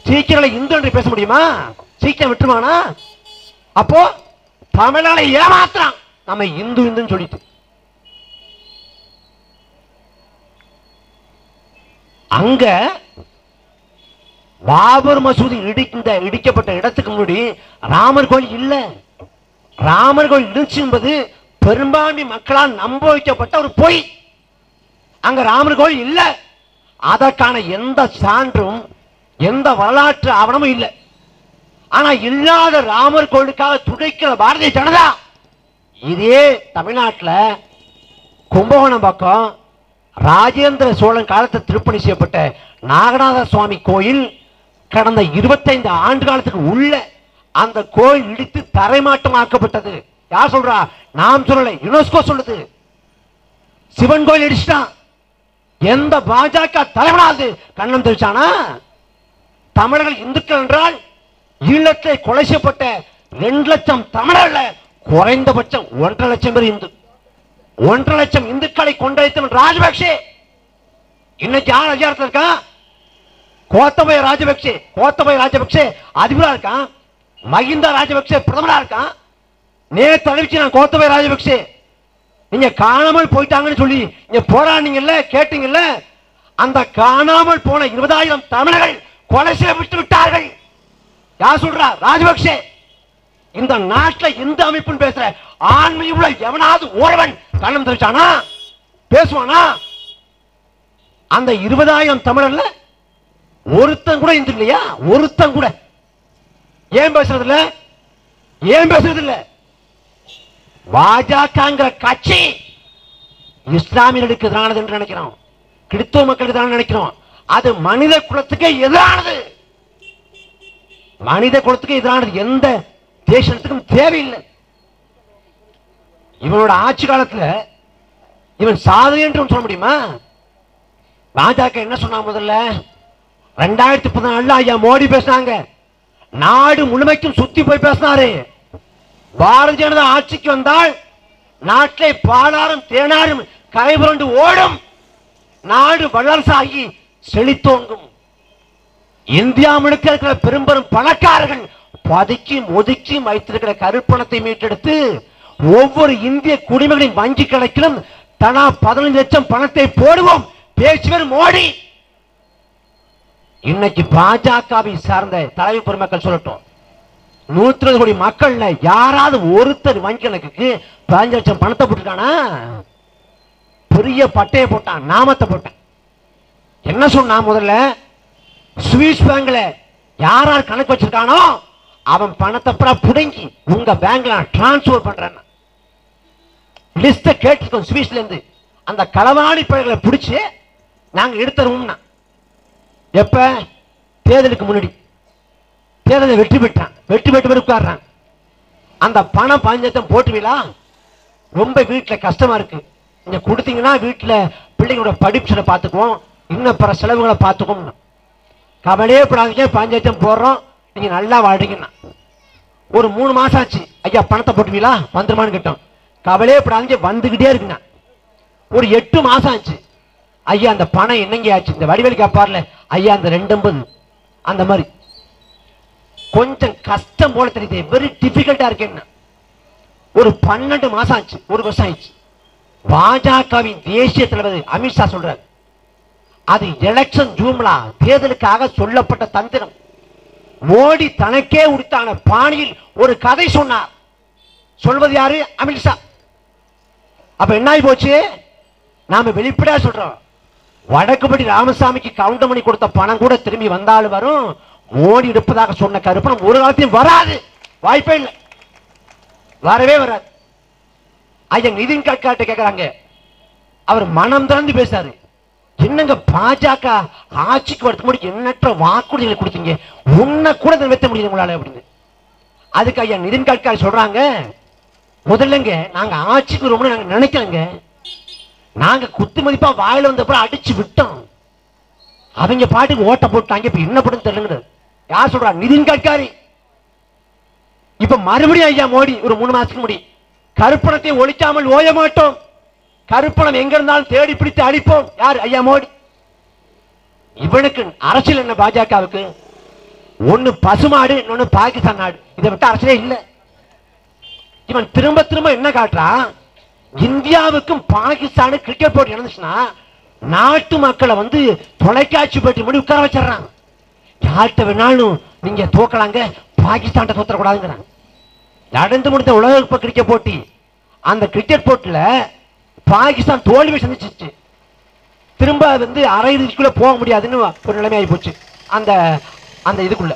சீக்கிரம் இந்து என்று பேச முடியுமா? சீக்கிரம் விட்டுருவானா? அப்போ தமிழனை ஏமாத்துறான். நம்ம இந்து இந்துன்னு சொல்லிட்டு. அங்க பாபர் மசூதி இடிந்த இடிக்கப்பட்ட இடத்துக்கு முன்னாடி ராமர் கோயில் இல்ல. ராமர் கோயில் இருந்துச்சு என்பது பெரும்பான்மை மக்களால் நம்ப வைக்கப்பட்ட ஒரு பொய். அங்க ராமர் கோயில் இல்ல. அதற்கான எந்த சான்றும் எந்த வரலாற்று ஆவணமும் இல்லை. ஆனா இல்லாத ராமர் கோயிலுக்காக துடைக்கிற பாரதிய ஜனதா. இதே தமிழ்நாட்டில் கும்பகோணம் பக்கம் ராஜேந்திர சோழன் காலத்தில் திருப்பணி செய்யப்பட்ட நாகநாத சுவாமி கோயில் கடந்த 25 ஆண்டு காலத்துக்கு உள்ள அந்த கோயில் இடித்து தரைமாட்டமாக்கப்பட்டது யார் சொல்றா? நாம் சொல்லலை. யுனெஸ்கோ சொல்லுது. சிவன் கோயில் இடிச்சிட்டான். எந்த பாஜக தலைவனாவது கண்ணம் தெரிவிச்சானா தமிழர்கள் இந்துக்கள் என்றால் ஈழத்தை கொலை செய்யப்பட்ட ரெண்டு லட்சம் தமிழர்கள் குறைந்தபட்சம் ஒன்றரை லட்சம் பேர் இந்து. ஒன்றரை லட்சம் இந்துக்களை கொண்டழைத்தவன் ராஜபக்சே இன்னைக்கு யார் அதிகாரத்தில் இருக்கான் கோத்தபய ராஜபக்சே கோத்தபய ராஜபக்சே அதிபரா இருக்கான் மகிந்தா ராஜபக்சே பிரதமரா இருக்கான் நேற்று அறிவிச்சு நான் கோத்தபய ராஜபக்சே நீங்க காணாமல் போயிட்டாங்கன்னு சொல்லி நீங்க போராடினீங்கல்ல கேட்டீங்கல்ல? அந்த காணாமல் போன இருபதாயிரம் தமிழர்கள் கொலை செய்யப்பட்டு விட்டார்கள். யார் சொல்றா? ராஜபக்சே. இந்த நாட்டில் இந்த அமைப்புன்னு பேசுற ஆண்மை உள்ள எவனாவது ஒருவன் கண்ணம் தெரிவிச்சானா? பேசுவானா? அந்த இருபதாயிரம் தமிழர்ல ஒருத்தன் கூட இந்து இல்லையா? ஒருத்தன் கூட. ஏன் பேசுறது இல்ல ஏன் பேசுறது இல்ல பாஜகங்கிற கட்சி இஸ்லாமியர்களுக்கு எதிரானது என்று நினைக்கிறோம். கிறிஸ்தவ மக்களுக்கு எதிரான நினைக்கிறோம். அது மனித குலத்துக்கு எதிரானது. மனித குலத்துக்கு எதிரானது எந்த தேசத்துக்கும் தேவையில்லை. இவனோட ஆட்சி காலத்துல இவன் சாதனை என்று சொல்ல முடியுமா? பாஜக என்ன சொன்னா முதல்ல? ரெண்டாயிரத்தி பதினாலுல ஐயா மோடி பேசினாங்க. நாடு முழுமைக்கும் சுத்தி போய் பேசினாரு. பாரதிய ஜனதா ஆட்சிக்கு வந்தால் நாட்டிலே பாலாரும் தேனாரும் கரைபுரண்டு ஓடும். நாடு வளர்ச்சாகி செழித்தோங்கும் இந்தியா முழுக்க இருக்கிற பெரும்பெரும் பணக்காரர்கள் பதுக்கி ஒதுக்கி வைத்திருக்கிற கருப்பணத்தை மீட்டெடுத்து ஒவ்வொரு இந்திய குடிமகனின் வங்கி கணக்கிலும் தனா பதினைந்து லட்சம் பணத்தை போடுவோம். பேசுவர் மோடி. இன்னைக்கு பாஜகவை சார்ந்த தலைமை பெருமக்கள் சொல்லட்டும். நூத்தி இருபது கோடி மக்கள்ல யாராவது ஒருத்தர் வங்கி கணக்குக்கு பதினஞ்சு லட்சம் பணத்தை போட்டுட்டானா பெரிய பட்டையை போட்டான் நாமத்தை போட்டான். என்ன சொன்னா முதல்ல? சுவிஸ் பேங்க்ல யார் யார் கணக்கு வச்சிருக்கானோ அவன் பணத்தை பூரா புடுங்கி உங்க பேங்க்ல டிரான்ஸ்பர் பண்றேன் லிஸ்ட கேட்டிருக்கோம் சுவிஸ்ல இருந்து. அந்த களவாணி பழங்களை பிடிச்சி நாங்க எடுத்துருவோம்னா. எப்ப? தேர்தலுக்கு முன்னாடி. தேர்தலை வெற்றி பெற்றான். வெற்றி பெற்று பேர் உட்கார்றான். அந்த பணம் பஞ்சத்தம் போட்டுவீங்களா ரொம்ப வீட்டில் கஷ்டமா இருக்கு. நீங்க கொடுத்தீங்கன்னா வீட்டில் பிள்ளைங்களோட படிப்பு பார்த்துக்குவோம் இன்னும் பிற செலவுகளை பார்த்துக்குவோம் கவலையே படாதீங்க பஞ்சாயத்தம் போடுறோம். நீங்க நல்லா வாழ்றீங்கண்ணா ஒரு மூணு மாசம் ஆச்சு. ஐயா பணத்தை போட்டுவீங்களா? வந்துருமான்னு கேட்டோம். கவலையே படாதீங்க வந்துக்கிட்டே இருக்குங்க ஒரு எட்டு மாசம் ஆச்சு. ஐயா அந்த பணம் என்னங்க ஆச்சு? இந்த வடிவேலு கேப்பார்ல ஐயா அந்த ரெண்டம்பது அந்த மாதிரி. கொஞ்சம் கஷ்டம் போல தெரியுது வெரி டிஃபிகல்ட்டாக இருக்கேன்னா. ஒரு பன்னெண்டு மாசம் ஆச்சு ஒரு வருஷம் ஆயிடுச்சு. பாஜகவின் தேசிய தலைவர் அமித்ஷா சொல்றாரு அது எலெக்ஷன் ஜூம்லா தேர்தலுக்காக சொல்லப்பட்ட தந்திரம். மோடி தனக்கே உடுத்தான பாணியில் ஒரு கதை சொன்னார். சொல்வது யாரு? அமித்ஷா அப்ப என்ன ஆகி போச்சு? நாம வெளிப்படையா சொல்றோம். வடக்குபடி ராமசாமிக்கு கவுண்டமணி கொடுத்த பணம் கூட திரும்பி வந்தாலும் வரும். மோடி எடுப்பதாக சொன்ன கருப்பணம் ஒரு காலத்தையும் வராது. வாய்ப்பே இல்லை. வரவே வராது. ஐயா நிதின் கட்காட்ட கேட்கிறாங்க அவர் மனம் திறந்து பேசாரு என்னங்க பாஜக ஆட்சிக்கு வரதுக்கு முன்னாடி எண்ணற்ற வாக்குறுதிகளை கொடுத்தீங்க? உன்னை கூட நிறைவேற்ற முடியல உங்களால அப்படின்னு. அதுக்கு ஐயா நிதின் கட்காரி சொல்றாங்க முதல்லங்க நாங்க ஆட்சிக்கு ரொம்ப நாங்க நினைக்கலங்க. நாங்க குத்து மதிப்பா வாயில வந்தப்பறம் அடிச்சு விட்டோம். அவங்க பாட்டுக்கு ஓட்ட போட்டாங்க இப்ப என்ன படும் தெரியல யார் சொல்றா? நிதின் கட்காரி. இப்ப மறுபடியும் ஐயா மோடி ஒரு மூணு மாசத்துக்கு முடி கருப்பணத்தை ஒழிக்காமல் ஓய மாட்டோம். கருப்பணம் எங்க இருந்தாலும் தேடி பிடித்து அடிப்போம். யார் ஐயா மோடி? இவனுக்கு அரசியல் என்ன பாஜகவுக்கு? ஒண்ணு பசுமாடு இன்னொன்னு பாகிஸ்தான் நாடு. இதை விட்டு அரசியலே இல்லை. இவன் திரும்ப திரும்ப என்ன காட்டுறான் இந்தியாவுக்கும் பாகிஸ்தானு கிரிக்கெட் போட்டி நடந்துச்சுன்னா நாட்டு மக்களை வந்து தொலைக்காட்சி போட்டி முடி உட்கார வச்சிடறான். யார்கிட்ட வேணாலும் நீங்க தோக்கலாங்க பாகிஸ்தான் தோத்தரக்கூடாதுங்கிறாங்க நடந்து முடிந்த உலக கிரிக்கெட் போட்டி. அந்த கிரிக்கெட் போட்டியில் பாகிஸ்தான் தோல்வி சந்திச்சிச்சு. திரும்ப வந்து அரை இதுக்குள்ளே போக முடியாதுன்னு ஒரு நிலைமை ஆகி போச்சு. அந்த அந்த இதுக்குள்ள.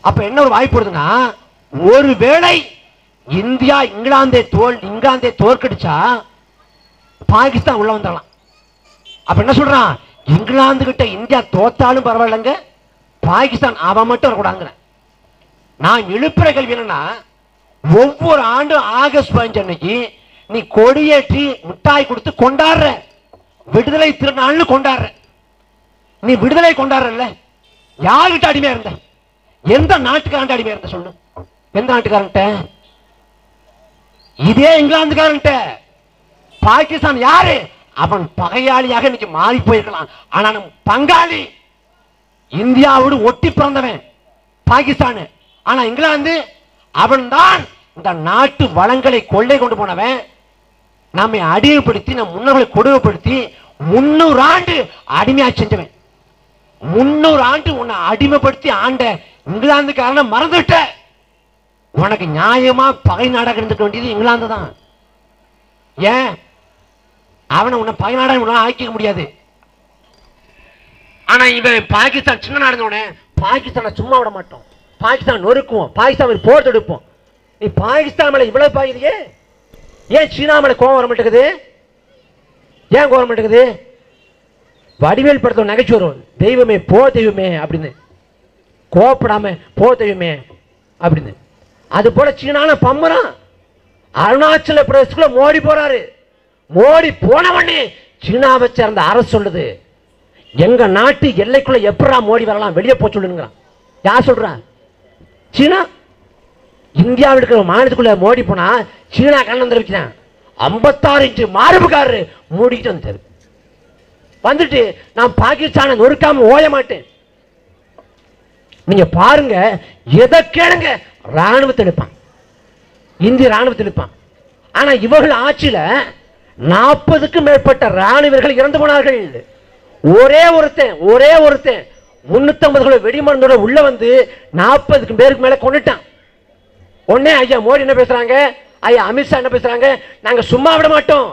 அப்போ என்ன ஒரு வாய்ப்பு வருதுன்னா ஒருவேளை இந்தியா இங்கிலாந்தை தோல் இங்கிலாந்தை தோற்கடிச்சா பாகிஸ்தான் உள்ள வந்துடலாம். அப்ப என்ன சொல்றான்? இங்கிலாந்து கிட்ட இந்தியா தோத்தாலும் பரவாயில்லைங்க பாகிஸ்தான் அவன் மட்டும் வரக்கூடாதுங்கிறேன் நான் எழுப்புற கேள்வி என்னன்னா ஒவ்வொரு ஆண்டும் ஆகஸ்ட் பதினஞ்சு அன்னைக்கு நீ கொடியேற்றி மிட்டாய் கொடுத்து கொண்டாடுற. விடுதலை திருநாள்னு கொண்டாடுற. நீ விடுதலை கொண்டாடுறல்ல? யாருகிட்ட அடிமையா இருந்த? எந்த நாட்டுக்காரன் அடிமையா இருந்த சொல்லு? எந்த நாட்டுக்காரன்ட்ட? இதே இங்கிலாந்துக்காரன்ட்ட. பாகிஸ்தான் யாரு? அவன் பகையாளியாக இன்னைக்கு மாறி போயிருக்கலாம். ஆனா நம் பங்காளி. இந்தியாவோடு ஒட்டி பிறந்தவன் பாகிஸ்தான். ஆனா இங்கிலாந்து அவன்தான் இந்த நாட்டு வளங்களை கொள்ளை கொண்டு போனவன். நம்மை அடிமைப்படுத்தி நம் முன்னோர்களை கொடுமைப்படுத்தி முன்னூறு ஆண்டு அடிமையா செஞ்சவன் முன்னூறு ஆண்டு உன்னை அடிமைப்படுத்தி ஆண்ட இங்கிலாந்துக்காரனை மறந்துட்ட. உனக்கு நியாயமா பகை நாடாக இருந்துக்க வேண்டியது இங்கிலாந்து தான். ஏன்? அவனை உன்னை பகை நாடாக ஆக்கிக்க முடியாது. ஆனா இவன் பாகிஸ்தான் சின்ன நாடுனோடனே பாகிஸ்தானை சும்மா விட மாட்டோம். பாகிஸ்தான் நொறுக்குவோம். பாகிஸ்தான் போர் தொடுப்போம். நீ பாகிஸ்தான் மேல இவ்வளவு பாயுறியே ஏன் சீனா மேல கோவம் வர மாட்டேங்குது? ஏன் கோவம் வர மாட்டேங்குது? வடிவேல் படத்தில் நகைச்சு வரும். தெய்வமே போ தெய்வமே அப்படின்னு. கோவப்படாம போ தெய்வமே அப்படின்னு. அது போல சீனான பம்பரம் அருணாச்சல பிரதேசத்துக்குள்ள மோடி போறாரு. மோடி போனவனே சீனாவை சேர்ந்த அரசு சொல்லுது. எங்க நாட்டு எல்லைக்குள்ள எப்படா மோடி வரலாம்? வெளியே போக சொல்லுங்கிறான். யார் சொல்றா? சீனா இந்தியாவில் இருக்கிற மாநிலத்துக்குள்ள மோடி போனா சீனா கண்ணு தெரிவிக்கிறான் ஐம்பத்தாறு இன்ச்சு மார்புக்காரரு மூடிட்டு வந்தார். வந்துட்டு நான் பாகிஸ்தானை நொறுக்காம ஓய மாட்டேன். நீங்க பாருங்க எதை கேளுங்க ராணுவத்தை எடுப்பான். இந்திய ராணுவத்தை எடுப்பான். ஆனா இவர்கள் ஆட்சியில நாற்பதுக்கும் மேற்பட்ட ராணுவர்கள் இறந்து போனார்கள். ஒரே ஒருத்தன் ஒரே ஒருத்தன் முன்னூத்தம்பது கிலோ வெடிமருந்தோட உள்ள வந்து நாற்பதுக்கு பேருக்கு மேல கொண்டுட்டான். உடனே ஐயா மோடி என்ன பேசுறாங்க? ஐயா அமித்ஷா என்ன பேசுறாங்க? நாங்க சும்மா விட மாட்டோம்.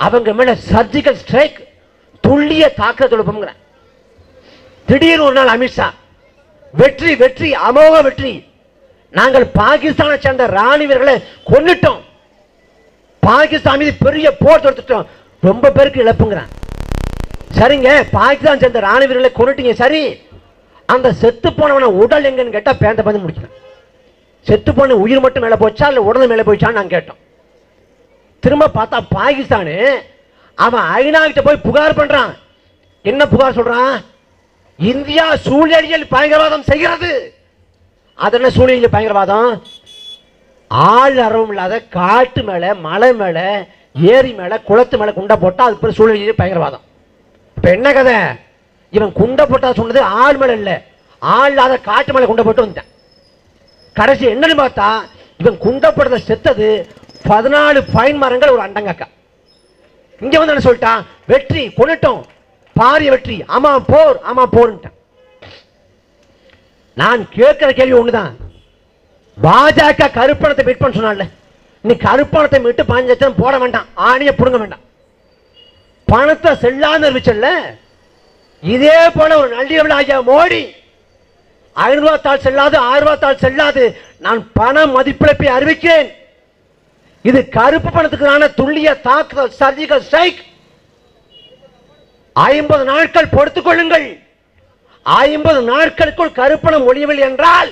அவங்க மேல சர்ஜிக்கல் ஸ்ட்ரைக் துல்லிய தாக்க தொடுப்போம்ங்கிறான் திடீர்னு ஒரு நாள் அமித்ஷா வெற்றி வெற்றி அமோக வெற்றி. நாங்கள் பாகிஸ்தானை சேர்ந்த ராணி வீரர்களை பாகிஸ்தான் மீது பெரிய போர் தொடுத்துட்டோம். ரொம்ப பேருக்கு இழப்புங்கிறான் சரிங்க பாகிஸ்தான் சேர்ந்த ராணி வீரர்களை கொண்டுட்டீங்க சரி. அந்த செத்து போனவன உடல் எங்கன்னு கேட்டா பேந்த பந்து முடிக்கணும். செத்து போன உயிர் மட்டும் மேலே போச்சா இல்லை உடல் மேலே போச்சான்னு நாங்கள் கேட்டோம். திரும்ப பார்த்தா பாகிஸ்தானு அவன் ஐநா கிட்ட போய் புகார் பண்றான். என்ன புகார் சொல்றான்? இந்தியா சூழலியல் பயங்கரவாதம் செய்கிறது. அது என்ன சூழலியல் பயங்கரவாதம்? ஆள் அரவம் இல்லாத காட்டு மேல மலை மேல ஏரி மேல குளத்து மேல குண்டை போட்டா அதுக்கு பேர் சூழலியல் பயங்கரவாதம். இப்ப என்ன கதை? இவன் குண்டை போட்டா சொன்னது ஆள் மேல இல்லை ஆள் இல்லாத காட்டு மேல குண்டை போட்டு வந்துட்டான் கடைசி என்னன்னு பார்த்தா இவன் குண்டப்படுத்த செத்தது பதினாலு பைன் மரங்கள் ஒரு அண்டங்கக்கா. இங்க வந்து என்ன சொல்லிட்டான்? வெற்றி கொண்டுட்டோம் பாரிய வெற்றி. ஆமா போர் ஆமா போர்ன்ட்டான். நான் கேட்கிற கேள்வி ஒண்ணுதான். பாஜக கருப்பணத்தை மீட் பண்ண சொன்னால நீ கருப்பணத்தை மீட்டு பாஞ்சு லட்சம் போட வேண்டாம். ஆணியை புடுங்க வேண்டாம். பணத்தை செல்லாத இருந்துச்சல்ல இதே போல ஒரு நல்லியவள் ஐயா மோடி ஐநூறு ரூபாய் தாள் செல்லாது ஆயிரம் ரூபாய் தாள் செல்லாது. நான் பண மதிப்பிழப்பை அறிவிக்கிறேன். இது கருப்பு பணத்துக்கான துல்லிய தாக்குதல் சர்ஜிக்கல் ஸ்ட்ரைக். ஐம்பது நாட்கள் பொறுத்துக் கொள்ளுங்கள். ஐம்பது நாட்களுக்குள் கருப்பணம் ஒழியவில்லை என்றால்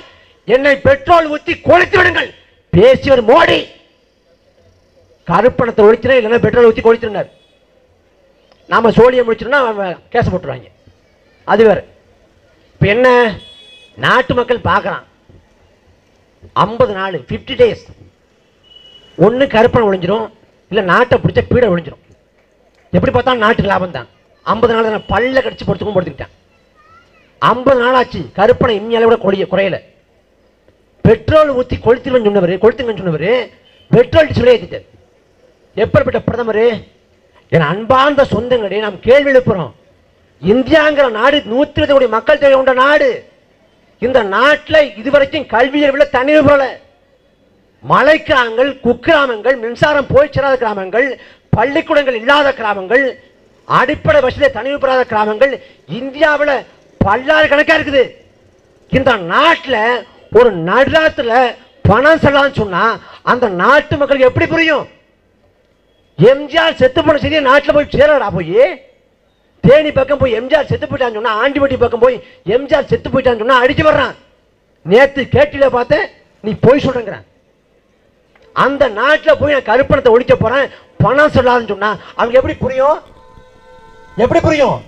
என்னை பெட்ரோல் ஊத்தி கொளுத்து விடுங்கள். பேசியவர் மோடி. கருப்பணத்தை ஒழிச்சினா இல்லைன்னா பெட்ரோல் ஊற்றி கொளுத்திருந்தார் நாம சோழியை முடிச்சிருந்தா கேச போட்டுருவாங்க. அது வேற. இப்போ என்ன? நாட்டு மக்கள் பார்க்கறான். ஐம்பது நாள் 50 டேஸ் ஒன்று கருப்பனை ஒழிஞ்சிரும் இல்லை நாட்டை பிடிச்ச பீடை ஒழிஞ்சிரும் எப்படி பார்த்தாலும் நாட்டுக்கு லாபம் தான். ஐம்பது நாள் தான் பல்ல கடிச்சு பொறுத்துக்கும் படுத்துக்கிட்டான் ஐம்பது நாள் ஆச்சு கருப்பனை இம்மையால கூட கொடிய குறையல. பெட்ரோல் ஊற்றி கொளுத்துருவேன்னு சொன்னவர் கொளுத்துங்கன்னு சொன்னவர் பெட்ரோல் சொல்லி ஏற்றிட்டார் எப்படிப்பட்ட பிரதமர்? என் அன்பார்ந்த சொந்தங்களே நாம் கேள்வி எழுப்புறோம். இந்தியாங்கிற நாடு நூற்றி இருபது கோடி மக்கள் தொகை கொண்ட நாடு. இந்த நாட்டில் இதுவரைக்கும் கல்வி அறிவில் தண்ணீர் போல. மலை கிராமங்கள் குக்கிராமங்கள் மின்சாரம் போய் சேராத கிராமங்கள் பள்ளிக்கூடங்கள் இல்லாத கிராமங்கள் அடிப்படை வசதி தனிவு பெறாத கிராமங்கள் இந்தியாவில் பல்லாயிரக்கணக்கா இருக்குது. இந்த நாட்டில் ஒரு நடுராத்தில் பணம் செல்லான்னு சொன்னால் அந்த நாட்டு மக்களுக்கு எப்படி புரியும்? எம்ஜிஆர் செத்து போன செய்தியை நாட்டில் போய் சேரடா போய்? தேனி பக்கம் போய் எம்ஜிஆர் செத்து போயிட்டான்னு சொன்னா ஆண்டிபட்டி பக்கம் போய் எம்ஜிஆர் செத்து போயிட்டான்னு சொன்னா அடிச்சு வர்றான். நேத்து கேட்டில பார்த்தேன் நீ போய் சொல்றேங்கிறான் அந்த நாட்டில் போய் நான் கருப்பணத்தை ஒழிக்க போறேன் பணம் சொல்லாதுன்னு சொன்னா அவங்க எப்படி புரியும்? எப்படி புரியும்?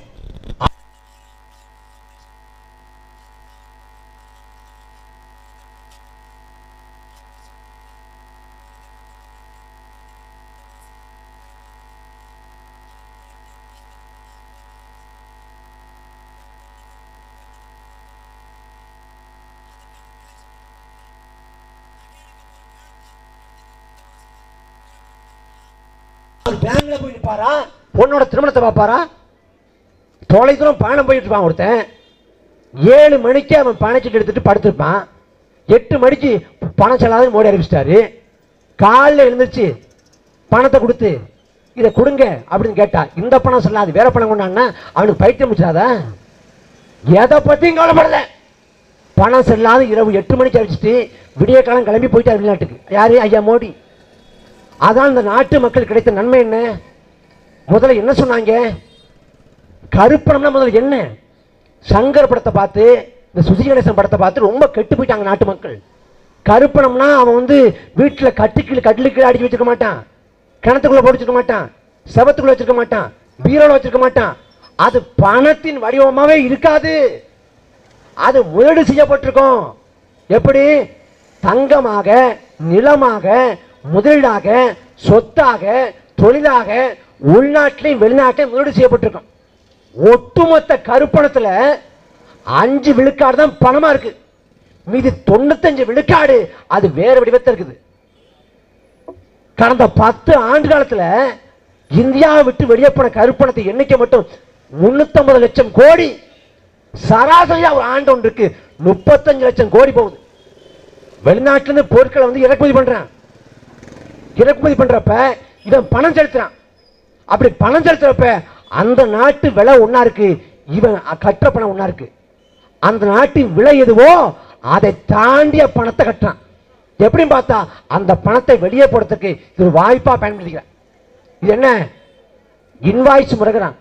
பேங்க்ல போய் நிற்பாரா பொண்ணோட திருமணத்தை பார்ப்பாரா? தொலை தூரம் பயணம் போயிட்டு இருப்பான் ஒருத்தன். ஏழு மணிக்கு அவன் பணச்சீட்டு எடுத்துட்டு படுத்திருப்பான். எட்டு மணிக்கு பணம் செல்லாதுன்னு மோடி அறிவிச்சிட்டாரு காலைல எழுந்துச்சு பணத்தை கொடுத்து இதை கொடுங்க அப்படின்னு கேட்டா இந்த பணம் சொல்லாது வேற பணம் கொண்டான்னா அவனுக்கு பைத்தியம் முடிச்சாதா எதை பற்றியும் கவலைப்படல. பணம் செல்லாத இரவு எட்டு மணிக்கு அழிச்சிட்டு விடிய காலம் கிளம்பி போயிட்டார் வெளிநாட்டுக்கு. யாரு? ஐயா மோடி. அதான் இந்த நாட்டு மக்கள் கிடைத்த நன்மை என்ன? முதல்ல என்ன சொன்னாங்க? கருப்பணம்னா முதல்ல என்ன? சங்கர் படத்தை பார்த்து இந்த சுசி கணேசன் படத்தை பார்த்து ரொம்ப கெட்டு போயிட்டாங்க நாட்டு மக்கள். கருப்பணம்னா அவன் வந்து வீட்டில் கட்டுக்கீழ் கட்டிலுக்கு அடிச்சு வச்சிருக்க மாட்டான். கிணத்துக்குள்ள போட்டு வச்சிருக்க மாட்டான். செவத்துக்குள்ள வச்சிருக்க மாட்டான். பீரோல வச்சிருக்க மாட்டான். அது பணத்தின் வடிவமாகவே இருக்காது. அது முதலீடு செய்யப்பட்டிருக்கும். எப்படி? தங்கமாக நிலமாக முதலீடாக சொத்தாக தொழிலாக உள்நாட்டிலையும் வெளிநாட்டிலையும் முதலீடு செய்யப்பட்டிருக்கும். ஒட்டுமொத்த கருப்பணத்துல அஞ்சு விழுக்காடு தான் பணமா இருக்கு. மீதி தொண்ணூத்தஞ்சு விழுக்காடு அது வேற வடிவத்தில் இருக்குது. கடந்த பத்து ஆண்டு காலத்துல இந்தியாவை விட்டு வெளியே போன கருப்பணத்தை எண்ணிக்கை மட்டும் முன்னூத்தம்பது லட்சம் கோடி. சராசரியா ஒரு ஆண்டு ஒன்று இருக்கு. முப்பத்தஞ்சு லட்சம் கோடி போகுது. வெளிநாட்டிலிருந்து பொருட்களை வந்து இறக்குமதி பண்றான். இறக்குமதி பண்றப்ப இவன் பணம் செலுத்துறான். அப்படி பணம் செலுத்துறப்ப அந்த நாட்டு விலை ஒன்னா இருக்கு இவன் கட்டுற பணம் ஒன்னா இருக்கு. அந்த நாட்டின் விலை எதுவோ அதை தாண்டிய பணத்தை கட்டுறான். எப்படி பார்த்தா அந்த பணத்தை வெளியே போடுறதுக்கு இது ஒரு வாய்ப்பா பயன்படுத்திக்கிறான். இது என்ன? இன்வாய்ஸ் முறைகிறான்.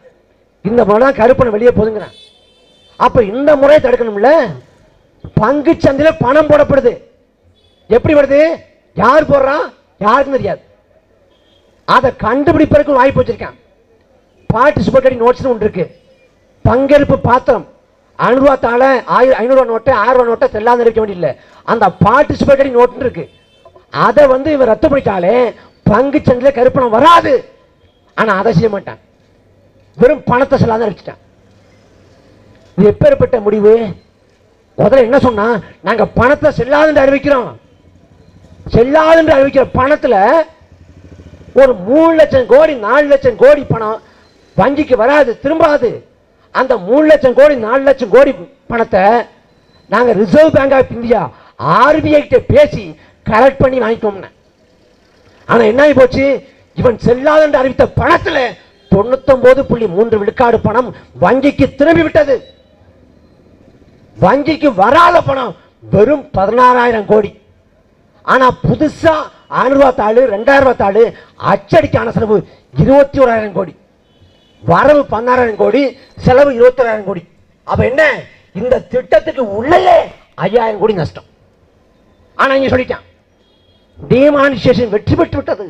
இந்த முறை தான் கருப்பனை வெளியே போதுங்கிறான். அப்ப இந்த முறையை தடுக்கணும்ல? பங்கு சந்தையில் பணம் போடப்படுது. எப்படி வருது? யார் போடுறான் யாருக்கும் தெரியாது. அதை கண்டுபிடிப்பதற்கு வாய்ப்பு வச்சிருக்கேன். பார்ட்டிசிபேட்டரி நோட்ஸ் ஒன்று இருக்கு. பங்கேற்பு பாத்திரம். ஐநூறுவா தாழ ஆயிரம் ஐநூறுவா நோட்டை ஆயிரம் ரூபா நோட்டை செல்லாத இருக்க வேண்டியதில்லை அந்த பார்ட்டிசிபேட்டரி நோட்டுன்னு இருக்கு. அதை வந்து இவன் ரத்து பண்ணிட்டாலே பங்கு சந்தையில் கருப்பணம் வராது. ஆனா அதை செய்ய மாட்டான். வெறும் பணத்தை செல்லாத அடிச்சிட்டான் இது எப்பேற்பட்ட முடிவு? முதல்ல என்ன சொன்னா நாங்க பணத்தை செல்லாதுன்னு அறிவிக்கிறோம். செல்லாது என்று அறிவிக்கிற பணத்தில் ஒரு மூணு லட்சம் கோடி நாலு லட்சம் கோடி பணம் வங்கிக்கு வராது திரும்பாது. அந்த மூணு லட்சம் கோடி நாலு லட்சம் கோடி பணத்தை நாங்கள் Reserve Bank of India RBI கிட்ட பேசி கலெக்ட் பண்ணி வாங்கிக்கோம்னு. ஆனால் என்ன ஆகி போச்சு? இவன் செல்லாது என்று அறிவித்த பணத்தில் தொண்ணூத்தொன்பது புள்ளி மூன்று விழுக்காடு பணம் வங்கிக்கு திரும்பி விட்டது. வங்கிக்கு வராத பணம் வெறும் பதினாறாயிரம் கோடி. ஆனா புதுசா ஆயிரம் ரூபாய் தாள் ரெண்டாயிரம் ரூபாய் தாள் அச்சடிக்கான செலவு இருபத்தி ஓராயிரம் கோடி. வரவு பதினாறாயிரம் கோடி செலவு இருபத்தி ஓராயிரம் கோடி. அப்ப என்ன? இந்த திட்டத்துக்கு உள்ளே ஐயாயிரம் கோடி நஷ்டம். ஆனா இங்க சொல்லிட்டான் டிமானிசேஷன் வெற்றி பெற்று விட்டது.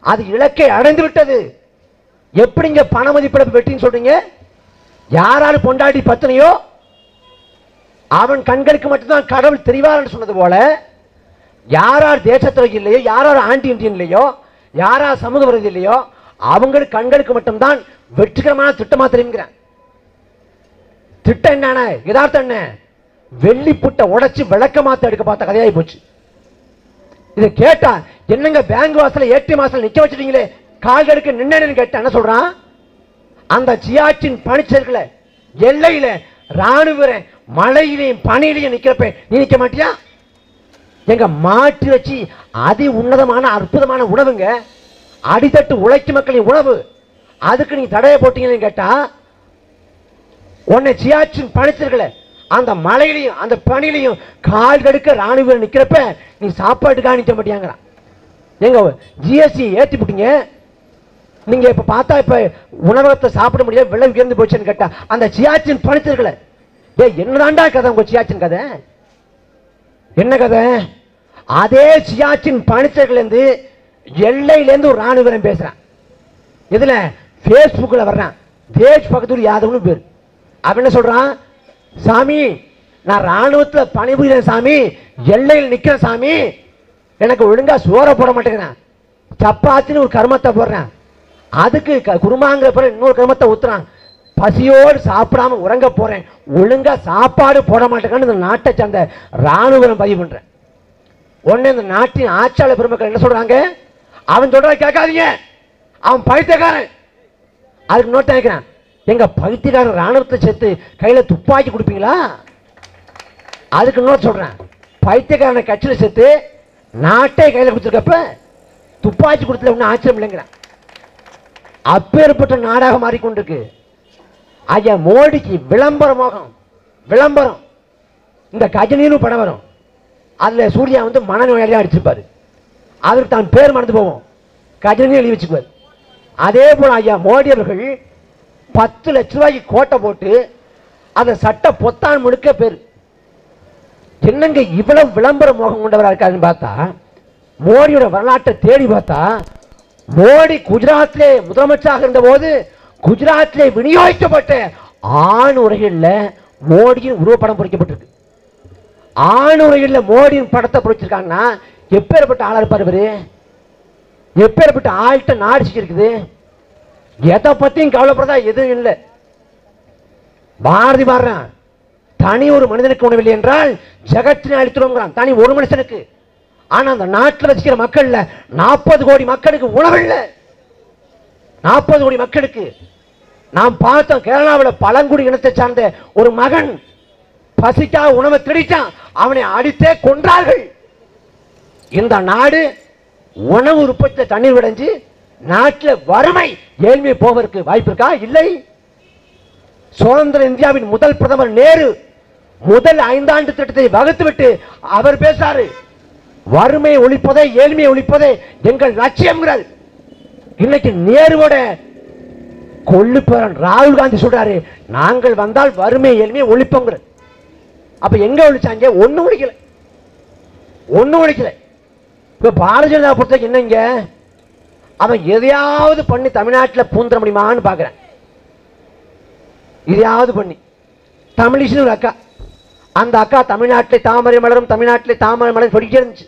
அது இலக்கை அடைந்து விட்டது. எப்படிங்க பண மதிப்பிழப்பு வெற்றின்னு சொல்றீங்க? யாரால் பொண்டாட்டி பத்தனையோ அவன் கண்களுக்கு மட்டும்தான் கடவுள் தெரிவார்னு சொன்னது போல யாரார் தேசத்துறை இல்லையோ யாரார் ஆன்டி இண்டியன் இல்லையோ யாரார் சமூக விரோதி இல்லையோ அவங்களுக்கு கண்களுக்கு மட்டும்தான் வெற்றிகரமான திட்டமாக தெரியுங்கிறேன் திட்டம் என்னென்ன? யதார்த்தம் என்ன? வெள்ளி புட்டை உடைச்சு விளக்க மாத்த எடுக்க பார்த்த கதையாகி போச்சு. இதை கேட்டா என்னங்க பேங்க் வாசல ஏடிஎம் வாசல்ல நிக்க வச்சிட்டீங்களே? கால் எடுக்க நின்னு கேட்டேன் என்ன சொல்றான்? அந்த சியாச்சின் பனிச்சல்களை எல்லையில ராணுவ மழையிலையும் பனியிலையும் நிக்கிறப்ப நீ நிக்க மாட்டியா? எங்க மாட்டு வச்சு அதி உன்னதமான அற்புதமான உணவுங்க. அடித்தட்டு உழைக்கும் மக்களின் உணவு. அதுக்கு நீ தடையை போட்டீங்கன்னு கேட்டா உன்னை சியாச்சின் பணிச்சிருக்கல அந்த மலையிலையும் அந்த பனிலையும் கால் கடுக்க ராணுவ நிக்கிறப்ப நீ சாப்பாட்டுக்காக நிக்க மாட்டியாங்கிறான் எங்க ஜிஎஸ்டி ஏத்தி விட்டீங்க நீங்க இப்ப பார்த்தா இப்ப உணவகத்தை சாப்பிட முடியாது விலை உயர்ந்து போச்சுன்னு கேட்டா அந்த சியாச்சின் பணிச்சிருக்கல ஏ என்னதாண்டா கதை உங்க சியாச்சின் கதை? என்ன கதை? அதே சியாச்சின் பனிச்சர்லேருந்து இருந்து எல்லையில ஒரு ராணுவரம் பேசுறான். இதுல பேஸ்புக்ல வர்றான். தேஜ் பக்கத்தூர் யாதவ்னு பேர். அவன் என்ன சொல்றான்? சாமி நான் ராணுவத்தில் பணிபுரிகிறேன் சாமி. எல்லையில் நிற்கிறேன் சாமி. எனக்கு ஒழுங்காக சோற போட மாட்டேங்கிறேன். சப்பாத்தின்னு ஒரு கர்மத்தை போடுறேன். அதுக்கு க- குருமாங்கிற பிறகு இன்னொரு கர்மத்தை ஊத்துறான். பசியோடு சாப்பிடாம உறங்க போகிறேன் ஒழுங்காக சாப்பாடு போட மாட்டேங்கன்னு இந்த நாட்டை சேர்ந்த ராணுவம் பதிவு பண்ணுறேன் உடனே இந்த நாட்டின் ஆட்சியாளர் பெருமக்கள் என்ன சொல்றாங்க? அவன் சொல்றதை கேட்காதீங்க. அவன் பைத்தியக்காரன். அதுக்கு நோட் வைக்கிறான் எங்க பைத்தியக்காரன் ராணுவத்தை சேர்த்து கையில துப்பாக்கி கொடுப்பீங்களா? அதுக்கு நோட் சொல்றேன். பைத்தியக்காரனை கட்சியில் சேர்த்து நாட்டை கையில் கொடுத்துருக்கப்ப துப்பாக்கி கொடுத்துல ஒன்றும் ஆச்சரியம் இல்லைங்கிறேன் அப்பேற்பட்ட நாடாக மாறிக்கொண்டிருக்கு. ஐயா மோடிக்கு விளம்பரமாகும் விளம்பரம். இந்த கஜனியிலும் படம் வரும். அதில் சூர்யா வந்து மனநோயாளியாக அடிச்சிருப்பார். அதற்கு தான் பேர் மறந்து போவோம். கஜினி எழுதி வச்சுக்குவார் அதே போல் ஐயா மோடி அவர்கள் பத்து லட்ச ரூபாய்க்கு கோட்டை போட்டு அந்த சட்ட பொத்தான் முழுக்க பேர். என்னங்க இவ்வளவு விளம்பர மோகம் கொண்டவராக இருக்காருன்னு பார்த்தா மோடியோட வரலாற்றை தேடி பார்த்தா மோடி குஜராத்திலே முதலமைச்சராக இருந்தபோது குஜராத்திலே விநியோகிக்கப்பட்ட ஆண் உரைகளில் மோடியின் உருவப்படம் பொறிக்கப்பட்டிருக்கு. ஆணுரையில் மோடி மோடியின் படத்தை பிடிச்சிருக்காங்கன்னா எப்பேற்பட்ட ஆளாக இருப்பார் இவரு? எப்பேற்பட்ட ஆள்கிட்ட நாடு இருக்குது? எதை பத்தியும் கவலைப்படுறதா எதுவும் இல்லை. பாரதி பாடுறான் தனி ஒரு மனிதனுக்கு உணவில்லை என்றால் ஜெகத்தினை அழித்துறோங்கிறான் தனி ஒரு மனுஷனுக்கு. ஆனா அந்த நாட்டில் வச்சுக்கிற மக்கள்ல நாற்பது கோடி மக்களுக்கு உணவில்லை. நாற்பது கோடி மக்களுக்கு. நாம் பார்த்தோம் கேரளாவில் பழங்குடி இனத்தை சார்ந்த ஒரு மகன் பசிக்காக உணவை திடித்தான் அவனை அடித்தே கொன்றார்கள். இந்த நாடு உணவு உற்பத்தியில் தண்ணீர் விடைஞ்சு நாட்டில் வறுமை ஏழ்மை போவதற்கு வாய்ப்பு இருக்கா? இல்லை. சுதந்திர இந்தியாவின் முதல் பிரதமர் நேரு முதல் ஐந்தாண்டு திட்டத்தை வகுத்துவிட்டு அவர் பேசாரு வறுமை ஒழிப்பதே ஏழ்மையை ஒழிப்பதே எங்கள் லட்சியம்ங்கிறார் இன்னைக்கு நேருவோட கொள்ளுப்பேரன் ராகுல் காந்தி சொல்றாரு நாங்கள் வந்தால் வறுமை ஏழ்மையை ஒழிப்போங்கிறது அப்ப எங்க ஒழிச்சாங்க? ஒண்ணு ஒழிக்கல. ஒண்ணு ஒழிக்கல. இப்ப பாரதிய ஜனதா பொறுத்தவரைக்கும் என்னங்க அவன் எதையாவது பண்ணி தமிழ்நாட்டில் பூந்துட முடியுமான்னு பார்க்குறேன் இதையாவது பண்ணி. தமிழிஷ்னு ஒரு அக்கா. அந்த அக்கா தமிழ்நாட்டிலே தாமரை மலரும் தமிழ்நாட்டிலே தாமரை மலரும் சொல்லிக்கிட்டே இருந்துச்சு.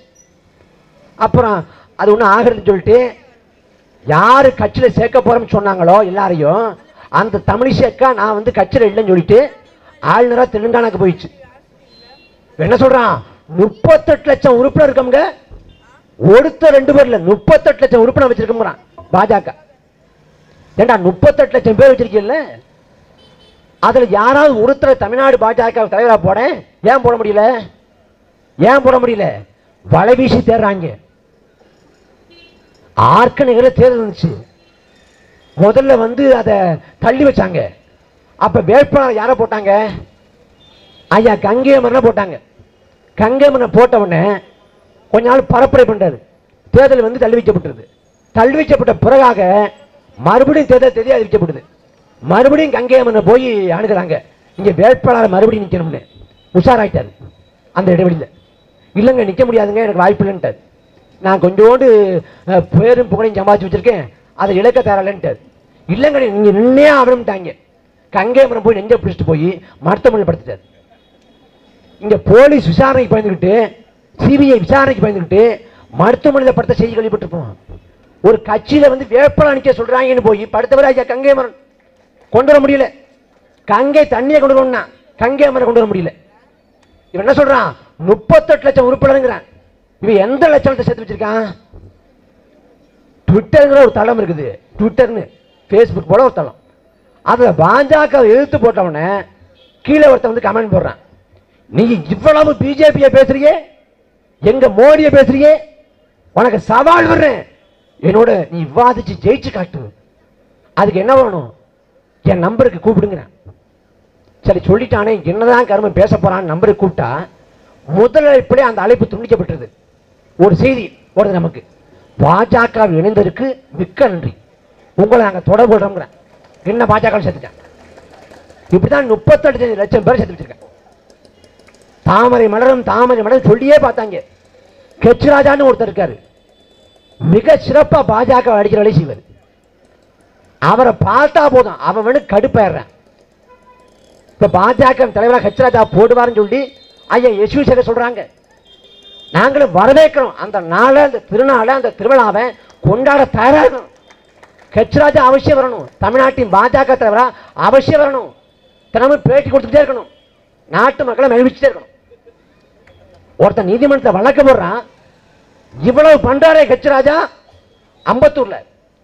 அப்புறம் அது ஒன்றும் ஆகிறதுன்னு சொல்லிட்டு யார் கட்சியில் சேர்க்க போகிறோம்னு சொன்னாங்களோ எல்லாரையும் அந்த தமிழிசை அக்கா நான் வந்து கட்சியில் இல்லைன்னு சொல்லிட்டு ஆளுநராக தெலுங்கானாக்கு போயிடுச்சு. என்ன சொல்றான்? முப்பத்தெட்டு லட்சம் உறுப்பினர் இருக்கவங்க ஒருத்தர் ரெண்டு பேர்ல முப்பத்தெட்டு லட்சம் உறுப்பினர் வச்சிருக்கோங்கிறான் பாஜக. ஏண்டா முப்பத்தெட்டு லட்சம் பேர் வச்சிருக்கீங்கல்ல? அதுல யாராவது ஒருத்தர் தமிழ்நாடு பாஜக தலைவரா போட ஏன் போட முடியல? ஏன் போட முடியல? வலை வீசி தேடுறாங்க ஆர்க்கணிகளை தேர்தல் இருந்துச்சு. முதல்ல வந்து அதை தள்ளி வச்சாங்க. அப்ப வேட்பாளர் யாரை போட்டாங்க? ஐயா கங்கையமரனை போட்டாங்க. கங்கமனை போட்ட உடனே கொஞ்ச நாள் பரப்புரை பண்றாரு. தேர்தல் வந்து தள்ளி வைக்கப்பட்டது தள்ளி வைக்கப்பட்ட பிறகாக மறுபடியும் தேர்தல் தேதி அறிவிக்கப்படுது மறுபடியும் கங்கையம்மனை போய் அணுகிறாங்க. இங்க வேட்பாளரை மறுபடியும் நிற்கணும்னு உஷாராயிட்டாரு. அந்த இடைவெளியில். இல்லைங்க நிற்க முடியாதுங்க எனக்கு வாய்ப்பு இல்லைன்ட்டார். நான் கொஞ்சோண்டு பேரும் புகழையும் சம்பாதிச்சு வச்சிருக்கேன். அதை இழக்க தரலன்ட்டார் இல்லைங்க நீங்கள் நின்னே ஆகணும்ட்டாங்க. கங்கையம்மனை போய் நெஞ்ச பிடிச்சிட்டு போய் மருத்துவமனையில் படுத்துட்டார். இங்க போலீஸ் விசாரணைக்கு பயந்துக்கிட்டு சிபிஐ விசாரணைக்கு பயந்துக்கிட்டு மருத்துவமனையில் படுத்த செய்தி கேள்விப்பட்டிருப்போம். ஒரு கட்சியில வந்து வேப்பலம் அணிக்க சொல்றாங்கன்னு போய் படுத்தவர் ஐயா கங்கை மரம் கொண்டு வர முடியல. கங்கை தண்ணியை கொண்டு வரணும்னா கங்கை மரம் கொண்டு வர முடியல. இவன் என்ன சொல்றான்? முப்பத்தெட்டு லட்சம் உறுப்பினருங்கிறான். இவன் எந்த லட்சணத்தை சேர்த்து வச்சிருக்கான்? ட்விட்டருங்கிற ஒரு தளம் இருக்குது. ட்விட்டர்னு ஃபேஸ்புக் போல ஒரு தளம். அதில் பாஜக எதிர்த்து போட்டவனே கீழே ஒருத்தன் வந்து கமெண்ட் போடுறான். நீங்க இவ்வளவு பிஜேபியை பேசுறீங்க எங்க மோடியை பேசுறீங்க உனக்கு சவால் விடுறேன். என்னோட நீ விவாதிச்சு ஜெயிச்சு காட்டு. அதுக்கு என்ன வேணும்? என் நம்பருக்கு கூப்பிடுங்கிறேன் சரி சொல்லிட்டானே என்னதான் கருமம் பேச போறான்னு நம்பருக்கு கூப்பிட்டா முதல் அழைப்பிலே அந்த அழைப்பு துண்டிக்கப்பட்டது ஒரு செய்தி ஓடுது நமக்கு. பாஜக இணைந்ததற்கு மிக்க நன்றி. உங்களை நாங்கள் தொடர்பு என்ன பாஜக சேர்த்துட்டேன்? இப்படிதான் முப்பத்தெட்டு லட்சம் பேர் சேர்த்து வச்சிருக்கேன். தாமரை மலரும் தாமரை மலரும் சொல்லியே பார்த்தாங்க. கெச் ராஜான்னு ஒருத்தர் இருக்காரு. மிக சிறப்பா பாஜக அடிக்கிற வேலை செய்வார் அவரை பார்த்தா போதும். அவன் வந்து கடுப்பாயிடுறான். இப்ப பாஜக தலைவராக ஹெச் ராஜா போடுவார்னு சொல்லி ஐயா யசு சேகர் சொல்றாங்க. நாங்களும் வரவேற்கிறோம். அந்த நாளை அந்த திருநாளை அந்த திருவிழாவை கொண்டாட தயாராக இருக்கணும் ஹெச் ராஜா அவசியம் வரணும். தமிழ்நாட்டின் பாஜக தலைவராக அவசியம் வரணும். தினமும் பேட்டி கொடுத்துட்டே இருக்கணும். நாட்டு மக்களை மகிழ்ச்சிட்டே இருக்கணும். ஒருத்தன் நீதிமன்றத்தை வழக்கு போடுறான். இவ்வளவு பண்றாரே ஹெச் ராஜா அம்பத்தூர்ல.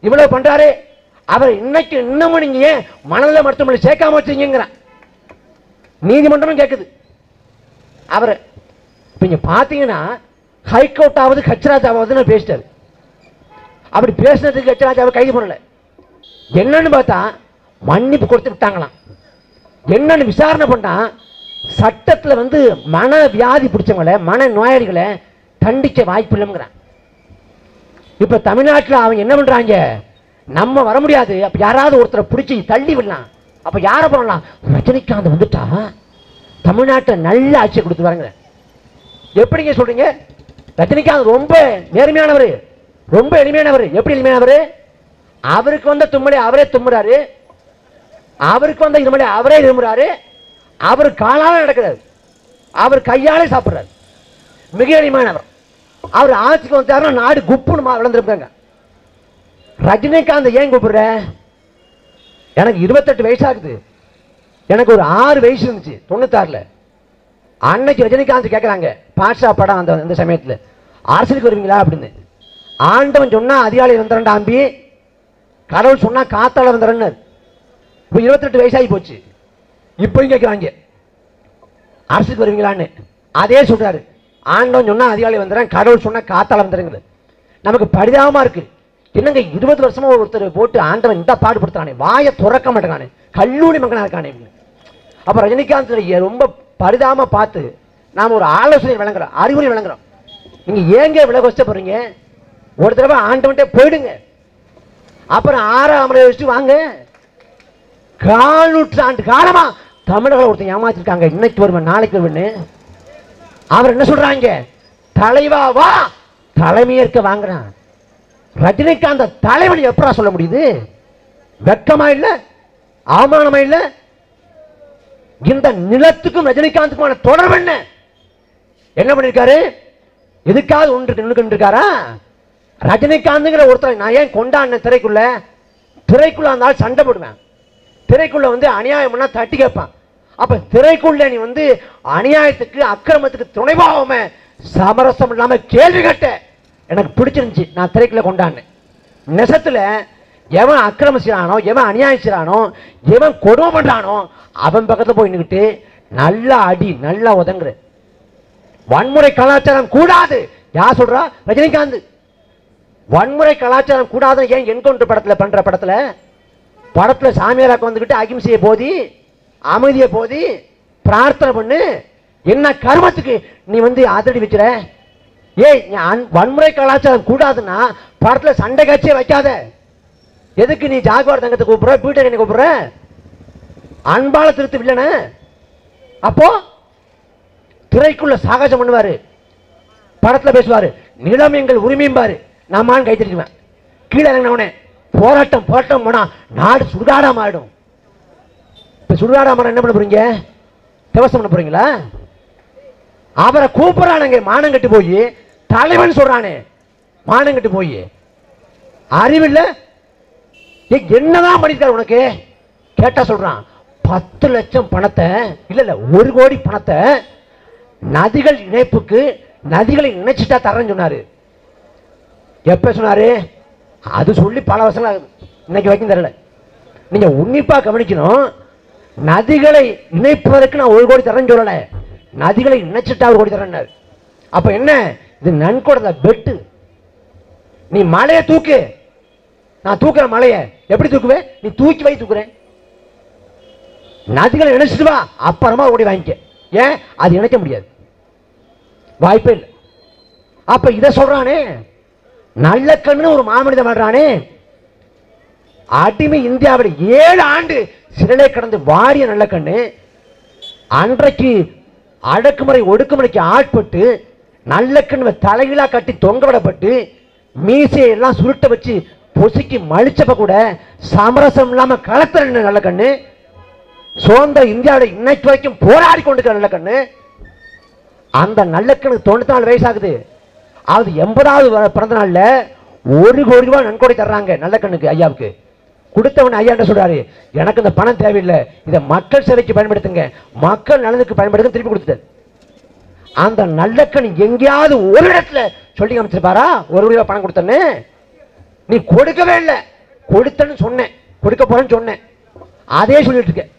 இவ்வளவு பண்றாரே அவர் இன்னைக்கு இன்னமும் நீங்க ஏன் மனநல மருத்துவமனை சேர்க்காம வச்சீங்கிறான் நீதிமன்றமும் கேட்குது அவர் நீங்க பாத்தீங்கன்னா ஹைகோர்ட்டாவது ஹச்ராஜாவது பேசிட்டாரு. அப்படி பேசினதுக்கு கச்சராஜாவை கைது பண்ணல. என்னன்னு பார்த்தா மன்னிப்பு கொடுத்து விட்டாங்களாம் என்னன்னு விசாரணை பண்ணா சட்டத்துல வந்து மன வியாதி பிடிச்சவங்களை மன நோயாளிகளை தண்டிக்க வாய்ப்பு இல்லைங்கிறான் இப்ப தமிழ்நாட்டுல அவங்க என்ன பண்றாங்க? நம்ம வர முடியாது. அப்போ யாராவது ஒருத்தரை பிடிச்சி தள்ளி விடலாம். அப்போ யாரை பண்ணலாம் ரஜினிகாந்த் வந்துட்டா? தமிழ்நாட்டை நல்ல ஆட்சியை கொடுத்து வரங்க எப்படிங்க சொல்றீங்க? ரஜினிகாந்த் ரொம்ப நேர்மையானவர். ரொம்ப எளிமையானவர். எப்படி எளிமையானவர்? அவருக்கு வந்த தும்மலை அவரே தும்முறாரு. அவருக்கு வந்த இருமலை அவரே இருமுறாரு. அவர் காலால நடக்கிறார். அவர் கையாலே சாப்பிடுறாரு. மிக எளிமையானவர் அவர் ஆட்சிக்கு வந்தாருன்னா நாடு குப்புன்னு மா- வளர்ந்துருப்பாங்க ரஜினிகாந்த் ஏன் கூப்பிடுற? எனக்கு இருபத்தெட்டு வயசாகுது எனக்கு ஒரு ஆறு வயசு இருந்துச்சு தொண்ணூத்தாறுல. அன்னைக்கு ரஜினிகாந்த் கேட்குறாங்க பாட்ஷா படம் அந்த இந்த சமயத்தில். அரசியலுக்கு வருவீங்களா அப்படின்னு. ஆண்டவன் சொன்னா அதிகாலை வந்துறேன்டா அம்பி கடவுள் சொன்னா காத்தால வந்துறேன்னு இப்போ இருபத்தெட்டு வயசாகி போச்சு. இப்பவும் கேட்குறாங்க அரசுக்கு வருவீங்களான்னு. அதே சொல்றாரு. ஆண்டவன் சொன்னா அதிகாலை வந்துடுறேன் கடவுள் சொன்னா காத்தால வந்துடுங்கிறது. நமக்கு பரிதாபமா இருக்கு. என்னங்க இருபது வருஷமா ஒருத்தர் போட்டு ஆண்டவன் இந்த பாடுபடுத்துறானே வாயை துறக்க மாட்டேங்கானே கல்லூரி மகனா இருக்கானே அப்ப ரஜினிகாந்த் ரொம்ப பரிதாபமா பார்த்து நாம ஒரு ஆலோசனை வழங்குறோம் அறிவுரை வழங்குறோம். நீங்க ஏங்க இவ்வளவு போறீங்க ஒரு தடவை ஆண்டவன்ட்டே போயிடுங்க. அப்புறம் ஆறாம் முறை வச்சுட்டு வாங்க. கால் நூற்றாண்டு காலமா தமிழர்கள் ஒருத்தன் ஏமாத்திருக்காங்க. இன்னைக்கு வருவேன் நாளைக்கு வருவேன்னு. அவர் என்ன சொல்றாங்க? தலைவா வா! தலைமையேற்க வாங்குறான். ரஜினிகாந்த தலைவன் எப்படா சொல்ல முடியுது? வெக்கமா இல்ல? அவமானமா இல்ல? இந்த நிலத்துக்கும் ரஜினிகாந்துக்குமான தொடர்பு என்ன? என்ன பண்ணிருக்காரு? எதுக்காவது ஒன்று நின்று இருக்காரா ரஜினிகாந்துங்கிற ஒருத்தரை நான் ஏன் கொண்டாடின திரைக்குள்ள? திரைக்குள்ள இருந்தாலும் சண்டை போடுவேன். திரைக்குள்ள வந்து அநியாயம்னா தட்டி கேட்பான். அப்ப திரைக்குள்ள நீ வந்து அநியாயத்துக்கு அக்கிரமத்துக்கு துணைவாகாம சமரசம் இல்லாம கேள்வி கேட்ட. எனக்கு பிடிச்சிருந்துச்சு. நான் திரைக்குள்ள கொண்டாடினேன். நெசத்துல எவன் அக்கிரம செய்யறானோ எவன் அநியாயம் செய்யறானோ எவன் கொடுமை பண்றானோ அவன் பக்கத்துல போய் நின்னுக்கிட்டு நல்லா அடி நல்லா உதங்குற. வன்முறை கலாச்சாரம் கூடாது. யார் சொல்றா? ரஜினிகாந்த். வன்முறை கலாச்சாரம் கூடாது ஏன் என்கவுண்டர் படத்துல பண்ற படத்துல படத்தில் சாமியாராக வந்துக்கிட்டு அகிம்சையை போதி அமைதியை போதி பிரார்த்தனை பண்ணு. என்ன கர்மத்துக்கு நீ வந்து ஆதரடி வைக்கிற ஏய் அன்- வன்முறை கலாச்சாரம் கூடாதுன்னா படத்தில் சண்டை காட்சியே வைக்காத. எதுக்கு நீ ஜாகுவார் தங்கத்தை கூப்பிடுற? பீட்டர் என்ன கூப்பிடுற? அன்பால திருத்து வில்லன. அப்போ திரைக்குள்ள சாகசம் பண்ணுவாரு. படத்தில் பேசுவாரு. நிலம் எங்கள் உரிமையும் பாரு. மான் கைத்தடிக்குவேன் கீழே இறங்கினவனே. போராட்டம் போராட்டம் போனா நாடு சுடுகாடாம ஆயிடும் இப்ப சுடுகாடாம என்ன பண்ண போறீங்க? திவசம் பண்ண போறீங்களா? அவரை கூப்பிடுறானுங்க மானம் கட்டு போய். தலைவன் சொல்றானே மானம் கட்டு போய். அறிவில்ல? என்னதான் பண்ணிருக்காரு உனக்கு? கேட்டா சொல்றான் பத்து லட்சம் பணத்தை இல்ல இல்ல ஒரு கோடி பணத்தை நதிகள் இணைப்புக்கு நதிகளை இணைச்சிட்டா தரேன்னு சொன்னாரு. எப்ப சொன்னாரு? அது சொல்லி பல வருஷங்கள் ஆகுது. இன்னைக்கு வரைக்கும் தெரியல. நீங்க உன்னிப்பா கவனிக்கணும். நதிகளை இணைப்பதற்கு நான் ஒரு கோடி தரேன்னு சொல்லல. நதிகளை இணைச்சிட்டா ஒரு கோடி தரேன்னாரு அப்ப என்ன? இது நன்கொடை பெட்டு. நீ மலையை தூக்கு. நான் தூக்குற மலையை. எப்படி தூக்குவேன் நீ தூக்கி வை தூக்குறேன். நதிகளை இணைச்சிட்டு வா. அப்புறமா ஓடி வாங்கிக்க. ஏன்? அது இணைக்க முடியாது. வாய்ப்பே இல்லை. அப்ப இதை சொல்றானே. நல்ல கண்ணு ஒரு மாமனிதன் வாழ்றானே. அடிமை இந்தியாவில் ஏழு ஆண்டு சிறையிலே கடந்து வாரிய நல்ல கண்ணு. அன்றைக்கு அடக்குமுறை ஒடுக்குமுறைக்கு ஆட்பட்டு நல்ல கண்ணு தலைகீழா கட்டி தொங்க விடப்பட்டு மீசையை எல்லாம் சுருட்ட வச்சு பொசுக்கி மலிச்சப்ப கூட சமரசம் இல்லாம களத்தில் நல்ல கண்ணு. சுதந்திர இந்தியாவில் இன்னைக்கு வரைக்கும் போராடி கொண்டிருக்கிற நல்ல கண்ணு. அந்த நல்லக்கனுக்கு தொண்ணூத்தி நாலு வயசாகுது அது எண்பதாவது பிறந்த நாளில் ஒரு கோடி ரூபாய் நன்கொடை தர்றாங்க நல்ல கண்ணுக்கு ஐயாவுக்கு. கொடுத்தவன் ஐயா என்ன சொல்றாரு? எனக்கு இந்த பணம் தேவையில்லை. இதை மக்கள் சேவைக்கு பயன்படுத்துங்க. மக்கள் நலனுக்கு பயன்படுத்த திருப்பி கொடுத்துட்டாரு அந்த நல்லக்கண் எங்கேயாவது ஒரு இடத்துல சொல்லி காமிச்சிருப்பாரா? ஒரு ரூபாய் பணம் கொடுத்தேன்னு? நீ கொடுக்கவே இல்லை. கொடுத்தேன்னு சொன்னேன். கொடுக்க போறேன்னு சொன்னேன். அதே சொல்லிட்டு இருக்க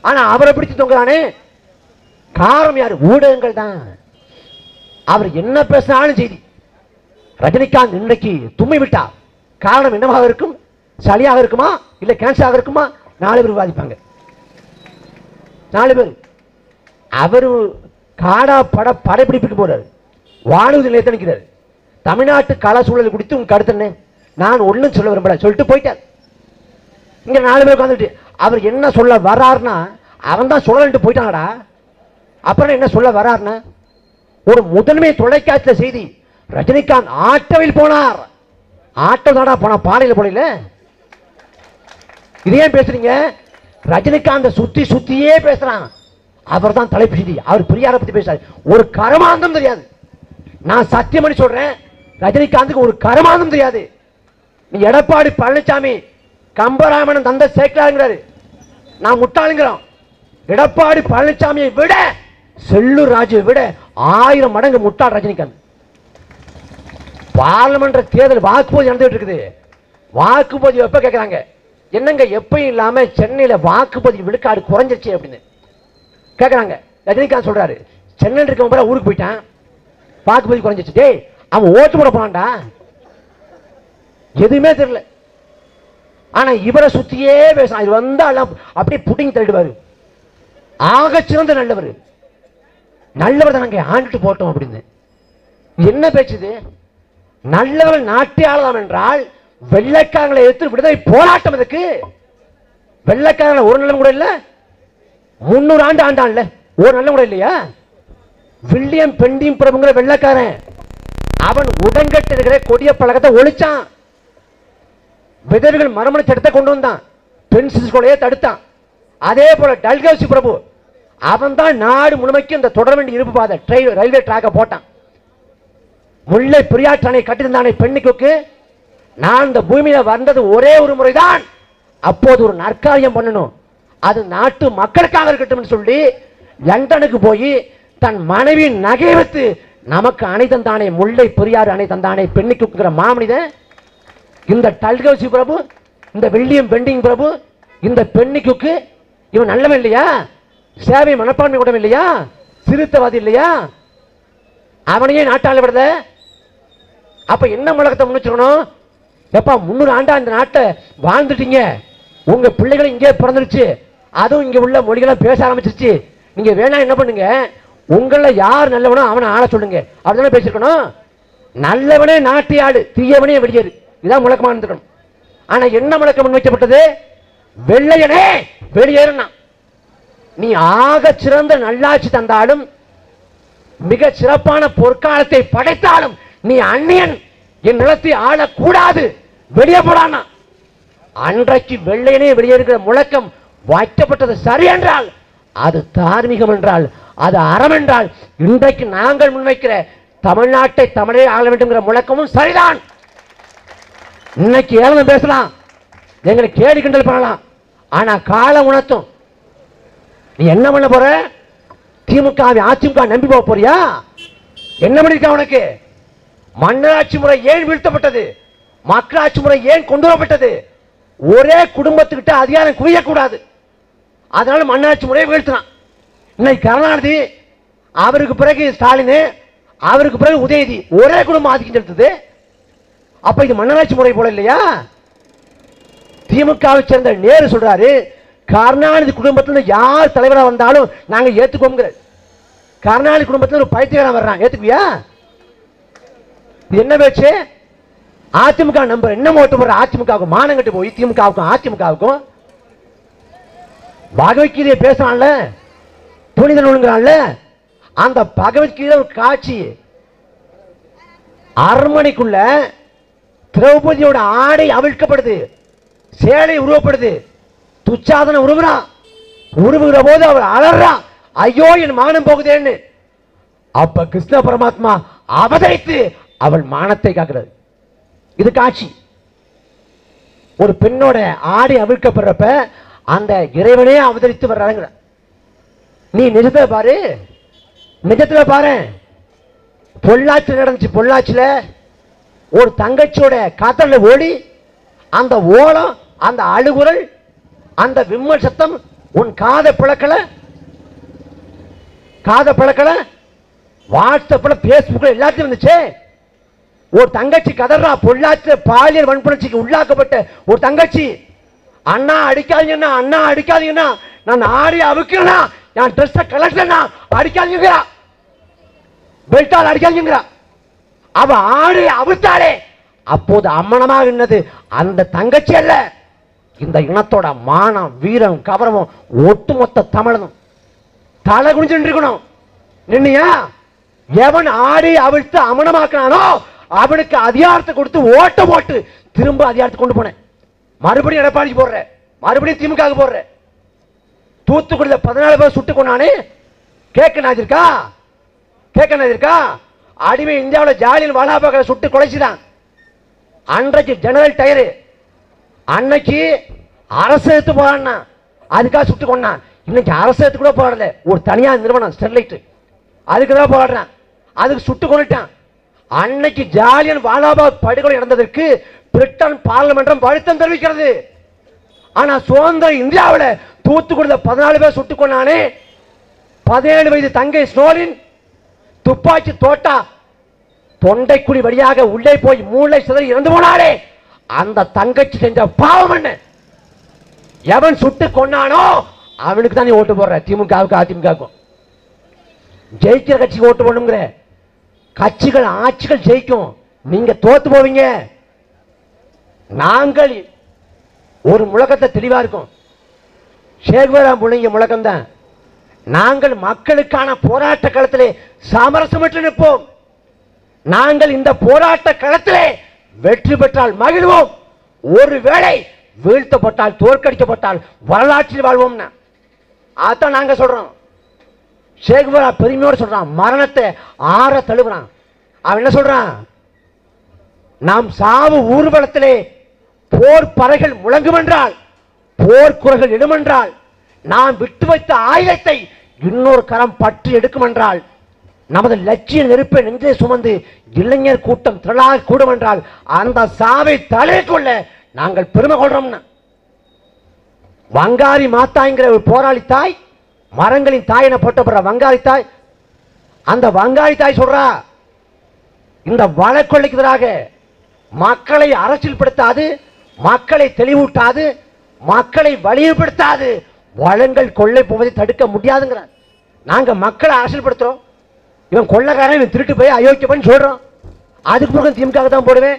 ஆனா அவரை பிடிச்சு தொங்குறானே காரணம் யாரு? ஊடகங்கள் தான். அவர் என்ன பேசினாலும் செய்தி ரஜினிகாந்த் இன்னைக்கு தும்மி விட்டா காரணம் என்னவாக இருக்கும்? சளியாக இருக்குமா? இல்ல கேன்சராக இருக்குமா? நாலு பேர் விவாதிப்பாங்க. நாலு பேர். அவரு காடா பட படப்பிடிப்புக்கு போறாரு. வானூதி நிலையத்தை நிற்கிறாரு. தமிழ்நாட்டு கலா சூழல் குறித்து உங்க கருத்து நான் ஒன்றும் சொல்ல விரும்பல. சொல்லிட்டு போயிட்டார். இங்க நாலு பேர் உட்காந்துட்டு அவர் என்ன சொல்ல வர்றாருன்னா அவன் தான் சொல்லலன்ட்டு போயிட்டாங்கடா அப்புறம் என்ன சொல்ல வர்றாருன்னா ஒரு முதன்மை தொலைக்காட்சியில் செய்தி. ரஜினிகாந்த் ஆட்டோவில் போனார். ஆட்டோ தாடா போனா பானையில் போடல இது ஏன் பேசுறீங்க? ரஜினிகாந்த சுத்தி சுத்தியே பேசுறான். அவர் தான் தலைப்பு செய்தி. அவர் பெரியாரை பத்தி பேசுறாரு. ஒரு கரமாந்தம் தெரியாது. நான் சத்தியம் பண்ணி சொல்றேன் ரஜினிகாந்துக்கு ஒரு கரமாந்தம் தெரியாது. நீ எடப்பாடி பழனிசாமி கம்பராமணன் தந்த சேர்க்கலாங்கிறாரு நான் முட்டாளுங்கிறோம். எடப்பாடி பழனிசாமியை விட செல்லூர் ராஜுவை விட ஆயிரம் மடங்கு முட்டாள் ரஜினிகாந்த். பார்லமெண்ட் தேர்தல் வாக்குப்பதிவு நடந்துட்டு இருக்குது. வாக்குப்பதிவு எப்ப கேட்கறாங்க என்னங்க எப்பயும் இல்லாம சென்னையில வாக்குப்பதிவு விழுக்காடு குறைஞ்சிருச்சு அப்படின்னு. கேக்குறாங்க. ரஜினிகாந்த் சொல்றாரு. சென்னையில் இருக்க முறை ஊருக்கு போயிட்டான். வாக்குப்பதிவு குறைஞ்சிருச்சு. டேய் அவன் ஓட்டு போட போனான்டா. எதுவுமே தெரியல. ஆனா இவரை சுத்தியே பேசுறான். இது வந்தா எல்லாம் அப்படியே புடிங்கி தள்ளிடுவாரு. ஆக சிறந்த நல்லவர். நல்லவர் தானங்க ஆண்டுட்டு போட்டோம் அப்படின்னு. என்ன பேச்சுது? நல்லவர்கள் நாட்டை ஆளலாம் என்றால் வெள்ளைக்காரங்களை எதிர்த்து விடுதலை போராட்டம் அதுக்கு வெள்ளைக்காரங்களை ஒரு நிலம் கூட இல்ல முன்னூறு ஆண்டு ஆண்டான்ல ஒரு நல்ல கூட இல்லையா? வில்லியம் பெண்டியம் பிரபுங்கிற வெள்ளைக்காரன் அவன் உடன்கட்டு இருக்கிற கொடிய பழக்கத்தை ஒழிச்சான். விதவைகள் மரமணி சட்டத்தை கொண்டு வந்தான். பெண் சிசுகளையே தடுத்தான். அதே போல டல்கவுசி பிரபு அவன் தான் நாடு முழுமைக்கும் இந்த தொடர் வேண்டிய இருப்பு பாதை ட்ரெயின் ரயில்வே ட்ராக்கை போட்டான். முல்லை பெரியாற்று அணை கட்டியிருந்தானே பெண்ணுக்கு நான் இந்த பூமியில வந்தது ஒரே ஒரு முறைதான். அப்போது ஒரு நற்காரியம் பண்ணணும். அது நாட்டு மக்களுக்காக இருக்கட்டும் சொல்லி லண்டனுக்கு போய் தன் மனைவியின் நகை வைத்து நமக்கு அணை தந்தானே முல்லை பெரியாறு அணை தந்தானே பெண்ணுக்குங்கிற மாமனிதன். இந்த டல்கவுசி பிரபு இந்த வெள்ளியம் பெண்டிங் பிரபு இந்த பெண்ணுக்கு இவன் நல்லவன் இல்லையா? சேவை மனப்பான்மை உடம்பு இல்லையா? சிறுத்தவாதி இல்லையா? அவனையே நாட்டால் விடுத. அப்ப என்ன முழக்கத்தை முன்னிச்சிருக்கணும் எப்பா முன்னூறு ஆண்டா இந்த நாட்டை வாழ்ந்துட்டீங்க. உங்க பிள்ளைகளும் இங்கே பிறந்துருச்சு. அதுவும் இங்க உள்ள மொழிகளை பேச ஆரம்பிச்சிருச்சு. நீங்க வேணா என்ன பண்ணுங்க? உங்கள யார் நல்லவனோ அவனை ஆள சொல்லுங்க. அப்படிதானே பேசிருக்கணும் நல்லவனே நாட்டி ஆடு தீயவனே வெளியேறு இதான் முழக்கமா இருந்துக்கணும். ஆனா என்ன முழக்கம் முன்வைக்கப்பட்டது வெள்ளையனே வெளியேறுனா நீ ஆக சிறந்த நல்லாட்சி தந்தாலும் மிக சிறப்பான பொற்காலத்தை படைத்தாலும் நீ அந்நியன். என் நிலத்தை ஆளக்கூடாது. வெளியே போடானா அன்றைக்கு வெள்ளையனே வெளியேறுகிற முழக்கம் வைக்கப்பட்டது சரி என்றால் அது தார்மீகம் என்றால் அது அறம் என்றால் இன்றைக்கு நாங்கள் முன்வைக்கிற தமிழ்நாட்டை தமிழே ஆள வேண்டும்ங்கிற முழக்கமும் சரிதான். இன்னைக்கு ஏழு பேசலாம். எங்களை கேடு கிண்டல் பண்ணலாம். ஆனா காலம் உணர்த்தும். நீ என்ன பண்ண போற? திமுக அதிமுக நம்பி போக போறியா? என்ன பண்ணிருக்கா உனக்கு? மன்னராட்சி முறை ஏன் வீழ்த்தப்பட்டது? மக்களாட்சி முறை ஏன் கொண்டு வரப்பட்டது? ஒரே குடும்பத்துக்கிட்ட அதிகாரம் குவியக்கூடாது. அதனால மன்னராட்சி முறையை வீழ்த்தினான். இன்னைக்கு கருணாநிதி அவருக்கு பிறகு ஸ்டாலின் அவருக்கு பிறகு உதயநிதி ஒரே குடும்பம் ஆதிக்கம் செலுத்துது. அப்ப இது மன்னராட்சி முறை போல இல்லையா? திமுகவை சேர்ந்த நேரு சொல்றாரு கருணாநிதி குடும்பத்துல யார் தலைவரா வந்தாலும் நாங்க ஏத்துக்கோங்கிற கருணாநிதி குடும்பத்துல ஒரு பைத்தியகாரம் வர்றான். ஏத்துக்குவியா? என்ன பேச்சு? அதிமுக நம்பர் என்ன ஓட்டு போற அதிமுகவுக்கு மானம் கட்டு போய் திமுகவுக்கும் அதிமுகவுக்கும். பகவத்கீதையை பேசுறான்ல. புனித நூலுங்கிறான்ல அந்த பகவத்கீதை ஒரு காட்சி. அரண்மனைக்குள்ள திரௌபதியோட ஆடை அவிழ்க்கப்படுது. சேலை உருவப்படுது. துச்சாதன உருவுறான் உருவுகிற போது அவர் அலறான் ஐயோ என் மானம் போகுதேன்னு. அப்ப கிருஷ்ண பரமாத்மா அவதரித்து அவள் மானத்தை காக்கிறது. இது காட்சி. ஒரு பெண்ணோட ஆடை அவிழ்க்கப்படுறப்ப அந்த இறைவனே அவதரித்து வர்றாங்க நீ நிஜத்தை பாரு. நிஜத்துல பாரு. பொள்ளாச்சி நடந்துச்சு. பொள்ளாச்சியில ஒரு தங்கச்சியோட காத்தல ஓடி அந்த ஓலம் அந்த அழுகுரல் அந்த விம்மல் சத்தம் உன் காதை பிளக்கல? காதை பிளக்கல? வாட்ஸ்அப்ல பேஸ்புக்ல எல்லாத்தையும் வந்துச்சு ஒரு தங்கச்சி கதறா பொள்ளாச்சி பாலியல் வன்புணர்ச்சிக்கு உள்ளாக்கப்பட்ட ஒரு தங்கச்சி. அண்ணா அடிக்காதீங்கன்னா அண்ணா அடிக்காதீங்கன்னா நான் ஆடி அவுக்கிறேனா நான் ட்ரெஸ்ஸை கலெக்டனா அடிக்காதீங்கிறா பெல்டால் அடிக்காதீங்கிறா அவ ஆடி அவுத்தாளே. அப்போது அம்மனமாக இருந்தது அந்த தங்கச்சி அல்ல. இந்த இனத்தோட மானம் வீரம் கவரமும் ஒட்டுமொத்த தமிழனும். தலை குனிஞ்சு இருக்கணும் நின்னியா? எவன் ஆடி அவிழ்த்து அமனமாக்கினானோ அவனுக்கு அதிகாரத்தை கொடுத்து ஓட்ட போட்டு திரும்ப அதிகாரத்தை கொண்டு போனேன். மறுபடியும் எடப்பாடி போடுற. மறுபடியும் திமுக போடுற. தூத்துக்குடியில் பதினாலு பேர் சுட்டு கொண்டானே கேட்க நான் இருக்கா கேட்க நான் இருக்கா அடிமை இந்தியாவில் ஜாலியன் வாலாபாக்களை சுட்டு கொலைச்சுதான். அன்றைக்கு ஜெனரல் டயரு அன்னைக்கு அரசு எடுத்து போறான்னா அதுக்காக சுட்டு கொண்டான். இன்னைக்கு அரசு எடுத்து கூட போடல ஒரு தனியார் நிறுவனம் ஸ்டெர்லைட் அதுக்கு தான் போடுறான் அதுக்கு சுட்டு கொண்டுட்டான். அன்னைக்கு ஜாலியன் வாலாபா படுகொலை நடந்ததற்கு பிரிட்டன் பார்லிமென்றம் வருத்தம் தெரிவிக்கிறது. ஆனா சுதந்திர இந்தியாவில் தூத்துக்குடியில பதினாலு பேர் சுட்டுக் கொண்டானே பதினேழு வயது தங்கை ஸ்னோலின் துப்பாக்கி தோட்டா தொண்டைக்குடி வழியாக உள்ளே போய் மூளை சிதறி இறந்து போனாலே அந்த தங்கச்சி செஞ்ச பாவம் என்ன? எவன் சுட்டு கொன்னானோ அவனுக்கு தான் நீ ஓட்டு போடுற. திமுகவுக்கு அதிமுகவுக்கும். ஜெயிக்கிற கட்சிக்கு ஓட்டு போடணுங்கிற. கட்சிகள் ஆட்சிகள் ஜெயிக்கும். நீங்க தோத்து போவீங்க. நாங்கள் ஒரு முழக்கத்தை தெளிவா இருக்கும். சேகுவரா முழங்கிய முழக்கம் தான் நாங்கள் மக்களுக்கான போராட்ட களத்திலே சமரசமற்று நிற்போம். நாங்கள் இந்த போராட்ட களத்திலே வெற்றி பெற்றால் மகிழ்வோம். ஒருவேளை வீழ்த்தப்பட்டால் தோற்கடிக்கப்பட்டால் வரலாற்றில் வாழ்வோம்னா. அதான் நாங்க சொல்றோம். சேகுவரா பெருமையோடு சொல்றான். மரணத்தை ஆற தழுவுறான். அவன் என்ன சொல்றான்? நாம் சாவு ஊர்வலத்திலே போர் பறைகள் முழங்கும் என்றால் போர் குரல்கள் நாம் விட்டு வைத்த ஆயுதத்தை இன்னொரு கரம் பற்றி எடுக்கும் என்றால் நமது லட்சிய நெருப்பை நெஞ்சே சுமந்து இளைஞர் கூட்டம் திரளாக கூடும் என்றால் அந்த சாவை தலை கொள்ள நாங்கள் பெருமை கொள்றோம்னா. வங்காரி மாத்தாய்ங்கிற ஒரு போராளி தாய் மரங்களின் தாய் என போட்டப்படுற வங்காரி தாய் அந்த வங்காரி தாய் சொல்றா இந்த வழக்கொள்ளைக்கு எதிராக மக்களை அரசியல்படுத்தாது மக்களை தெளிவூட்டாது மக்களை வலியுறுத்தாது வளங்கள் கொள்ளை போவதை தடுக்க முடியாதுங்கிறார். நாங்கள் மக்களை அரசியல்படுத்துறோம். இவன் கொள்ளக்காரன் இவன் திருட்டு போய் அயோக்கியப்பன் சொல்கிறான் அதுக்கு பிறகு திமுக தான் போடுவேன்.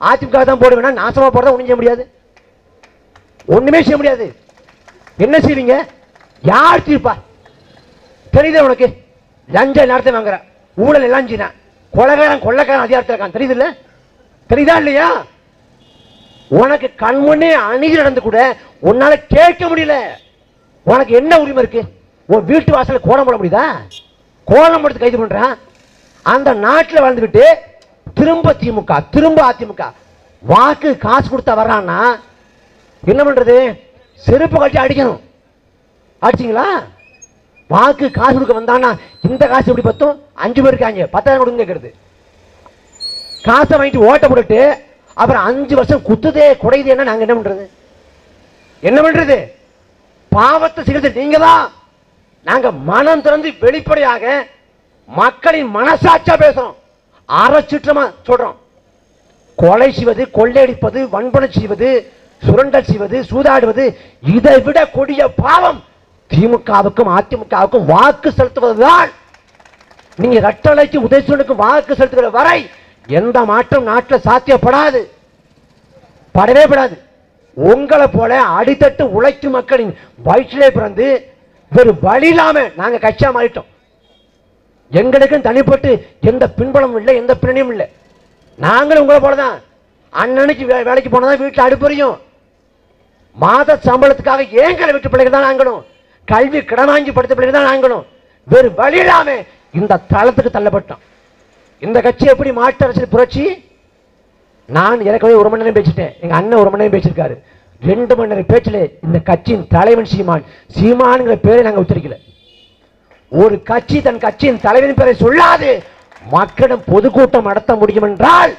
அதிமுக தான் போடுவேன் நாசமா போறதா ஒன்றும் செய்ய முடியாது. ஒண்ணுமே செய்ய முடியாது. என்ன செய்வீங்க? யார் தீர்ப்பா? தெரியுதா உனக்கு? லஞ்ச நேரத்தை வாங்குற. ஊழல் எல்லாம் செய்யறான் கொலகாரன் கொள்ளக்காரன் அதிகாரத்தில் இருக்கான். தெரியுது இல்ல தெரியுதா இல்லையா? உனக்கு கண்முன்னே அணிதி நடந்து கூட உன்னால கேட்க முடியல. உனக்கு என்ன உரிமை இருக்கு? உன் வீட்டு வாசல்ல கோலம் போட முடியுதா? கோலம் எடுத்து கைது பண்றான். அந்த நாட்டில் வாழ்ந்துக்கிட்டு திரும்ப திமுக திரும்ப அதிமுக. வாக்கு காசு கொடுத்தா வர்றான்னா என்ன பண்றது? செருப்பு கட்டி அடிக்கணும். அடிச்சிங்களா? வாக்கு காசு கொடுக்க வந்தானா இந்த காசு எப்படி பத்தும்? அஞ்சு பேர் இருக்காங்க. பத்தாயிரம் கொடுங்க கேட்கறது காசை வாங்கிட்டு ஓட்ட போட்டுட்டு அப்புறம் அஞ்சு வருஷம் குத்துதே குறையுதேன்னா நாங்க என்ன பண்றது? என்ன பண்றது? பாவத்தை செய்கிறது நீங்க தான் நாங்க மனம் திறந்து வெளிப்படையாக மக்களின் மனசாட்சியா பேசுறோம். அறச்சிற்றமா சொல்றோம். கொலை செய்வது கொள்ளையடிப்பது வன்பனை செய்வது சுரண்டல் செய்வது சூதாடுவது இதை விட கொடிய பாவம் திமுகவுக்கும் அதிமுகவுக்கும் வாக்கு செலுத்துவதுதான். நீங்க ரட்டளைக்கு உதயசூனுக்கு வாக்கு செலுத்துகிற வரை எந்த மாற்றம் நாட்டில் சாத்தியப்படாது. படவே படாது. உங்களை போல அடித்தட்டு உழைக்கும் மக்களின் வயிற்றிலே பிறந்து ஒரு வழி இல்லாம நாங்க கட்சியா மாறிட்டோம். எங்களுக்கும் தனிப்பட்டு எந்த பின்பலமும் இல்லை எந்த பின்னணியும் இல்லை. நாங்களும் உங்களை போலதான். அண்ணனுக்கு வே- வேலைக்கு போனதான் வீட்டில் அடுப்பறியும் மாத சம்பளத்துக்காக ஏங்களை விட்டு பிள்ளைகள் தான் நாங்களும். கல்வி கடனாஞ்சி படித்த பிள்ளைகள் தான் நாங்களும். வேறு வழி இல்லாம இந்த தளத்துக்கு தள்ளப்பட்டோம். இந்த கட்சி எப்படி மாற்று அரசியல் புரட்சி? நான் ஏற்கனவே ஒரு மணி நேரம் பேசிட்டேன். எங்க அண்ணன் ஒரு மணி நேரம் பேசியிருக்காரு. ரெண்டு மணி நேரம் பேச்சில் இந்த கட்சியின் தலைவன் சீமான் சீமான்ங்கிற பேரை நாங்க உச்சரிக்கல. ஒரு கட்சி தன் கட்சியின் தலைவன் பேரை சொல்லாது மக்களிடம் பொதுக்கூட்டம் நடத்த முடியும் என்றால்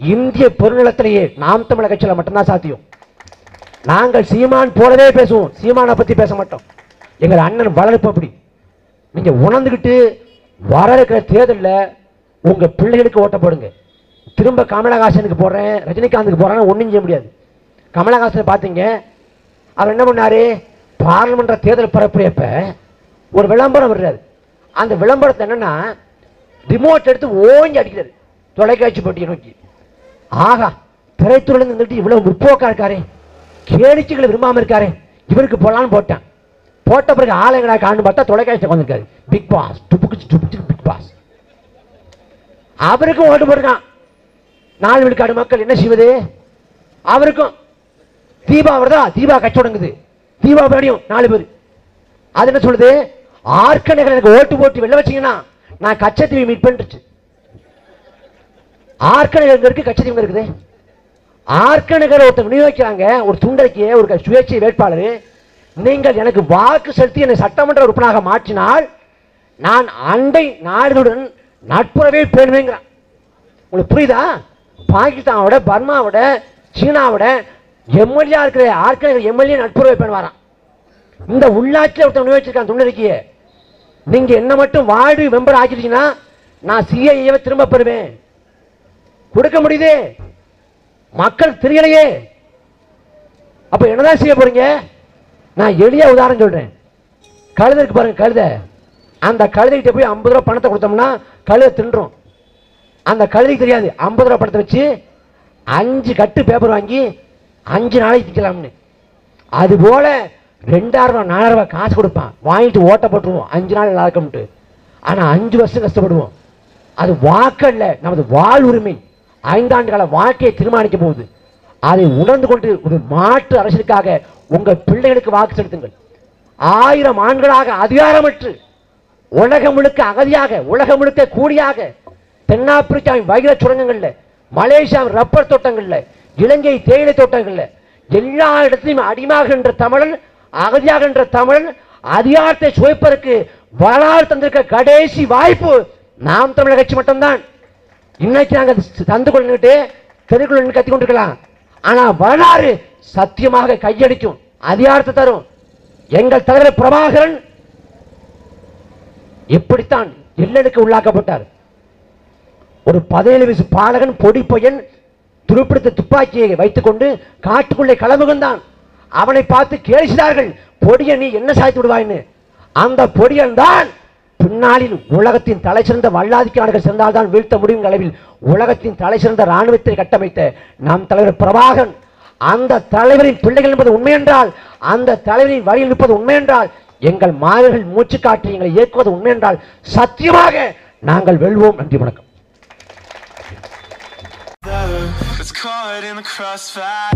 இந்திய பெருநிலத்திலேயே நாம் தமிழக கட்சியில மட்டும்தான் சாத்தியம். நாங்கள் சீமான் போலவே பேசுவோம் சீமானை பத்தி பேச மாட்டோம். எங்கள் அண்ணன் வளர்ப்பு அப்படி. நீங்க உணர்ந்துகிட்டு வர இருக்கிற தேர்தல்ல உங்க பிள்ளைகளுக்கு ஓட்ட போடுங்க. திரும்ப கமலஹாசனுக்கு போடுறேன் ரஜினிகாந்துக்கு போடுறேன் ஒண்ணும் செய்ய முடியாது. கமலஹாசன் பார்த்தீங்க. அவர் என்ன பண்ணாரு? பாராளுமன்ற தேர்தல் பரப்புரையப்ப ஒரு விளம்பரம் வர்றாரு அந்த விளம்பரத்தை என்னன்னா ரிமோட் எடுத்து ஓஞ்சி அடிக்கிறாரு. தொலைக்காட்சி போட்டியை நோக்கி. ஆகா திரைத்துறையில இருந்துட்டு இவ்வளவு முற்போக்கா இருக்காரே. கேளிக்கைகளை விரும்பாமல் இருக்காரே. இவருக்கு போகலான்னு போட்டேன். போட்ட பிறகு ஆளுங்கடா காணு பார்த்தா தொலைக்காட்சி வந்திருக்காரு. பிக் பாஸ் டுப்புக்கு டுப்புக்கு பிக் பாஸ் அவருக்கும் ஓட்டு போட்டுருக்கான். நாலு விழுக்காடு மக்கள் என்ன செய்வது? அவருக்கும் தீபா வருதா தீபா கச்சோடங்குது தீபா படியும் நாலு பேர். அது என்ன சொல்லுது? ஆர்கனைகள் எனக்கு ஓட்டு போட்டு வெளில வச்சீங்கன்னா நான் கச்சத்தீவை மீட் பண்ணிருச்சு ஆர்கனைகள் இருக்கு? கச்சத்தீவு இருக்குது? ஆர்கனைகள் ஒருத்தர் விநியோகிக்கிறாங்க. ஒரு துண்டறிக்கை ஒரு சுயேட்சை வேட்பாளர். நீங்கள் எனக்கு வாக்கு செலுத்தி என்னை சட்டமன்ற உறுப்பினராக மாற்றினால் நான் அண்டை நாடுகளுடன் நட்புறவே பேணுவேங்கிறான். உங்களுக்கு புரியுதா? பாகிஸ்தானோட பர்மாவோட சீனாவோட எம்எல்ஏ இருக்கிற ஆட்கள் எம்எல்ஏ நட்புறவை பண்ணுவாராம். இந்த உள்ளாட்சியில் ஒருத்தன் நிர்வகிச்சிருக்கான் துணரிக்கைய நீங்க என்ன மட்டும் வார்டு மெம்பர் ஆக்கிட்டீங்கன்னா நான் சிஐஏவை திரும்ப பெறுவேன். கொடுக்க முடியுதே? மக்கள் தெரியலையே. அப்ப என்னதான் செய்ய போறீங்க? நான் எளிய உதாரணம் சொல்றேன். கழுத இருக்கு பாருங்க கழுத. அந்த கழுதைகிட்ட போய் ஐம்பது ரூபா பணத்தை கொடுத்தோம்னா கழுதை தின்றோம். அந்த கழுதைக்கு தெரியாது ஐம்பது ரூபா பணத்தை வச்சு அஞ்சு கட்டு பேப்பர் வாங்கி அஞ்சு நாளைக்கு திக்கலாம்னு அது போல ரெண்டாயிரம் ரூபா நாலாயிரம் ரூபாய் காசு கொடுப்பான். வாங்கிட்டு ஓட்ட போட்டுருவோம். அஞ்சு நாள் நல்லா இருக்கும்ட்டு ஆனால் அஞ்சு வருஷம் கஷ்டப்படுவோம். அது வாக்கல்ல நமது வாழ் உரிமை. ஐந்தாண்டு கால வாழ்க்கையை தீர்மானிக்க போகுது. அதை உணர்ந்து கொண்டு ஒரு மாற்று அரசியலுக்காக உங்கள் பிள்ளைகளுக்கு வாக்கு செலுத்துங்கள். ஆயிரம் ஆண்களாக அதிகாரமற்று உலகம் முழுக்க அகதியாக உலகம் முழுக்க கூலியாக தென்னாப்பிரிக்காவின் வைர சுரங்கங்கள்ல மலேசியாவின் ரப்பர் தோட்டங்களில் இலங்கை தேயிலை தோட்டங்கள்ல. எல்லா இடத்திலும் அடிமாகின்ற தமிழன் அகதியாகின்ற தமிழன் அதிகாரத்தை சுவைப்பதற்கு வரலாறு தந்திருக்க கடைசி வாய்ப்பு நாம் தமிழக கட்சி மட்டும்தான். இன்னைக்கு நாங்க தந்து கொண்டுகிட்டு தெருக்குள்ள கத்தி கொண்டிருக்கலாம். ஆனா வரலாறு சத்தியமாக கையடிக்கும் அதிகாரத்தை தரும். எங்கள் தலைவர் பிரபாகரன் இப்படித்தான் எல்லனுக்கு உள்ளாக்கப்பட்டார். ஒரு பதினேழு வயசு பாலகன் பொடி பையன் துருப்பிடித்த துப்பாக்கியை வைத்துக்கொண்டு காட்டுக்குள்ளே களமுகந்தான் அவனை பார்த்து கேள்வித்தார்கள் பொடிய நீ என்ன சாய்த்து விடுவாய்ன்னு? அந்த பொடியன் தான். பின்னாளில் உலகத்தின் தலை சிறந்த வல்லாதிக்க நாடுகள் வீழ்த்த முடியும் அளவில் உலகத்தின் தலை சிறந்த இராணுவத்தை கட்டமைத்த நம் தலைவர் பிரபாகன் அந்த தலைவரின் பிள்ளைகள் என்பது உண்மையென்றால் அந்த தலைவரின் வழியில் நிற்பது உண்மையென்றால் எங்கள் மாணவர்கள் மூச்சு காற்று எங்களை இயக்குவது உண்மை என்றால் சத்தியமாக நாங்கள் வெல்வோம். நன்றி வணக்கம். It's caught in the crossfire.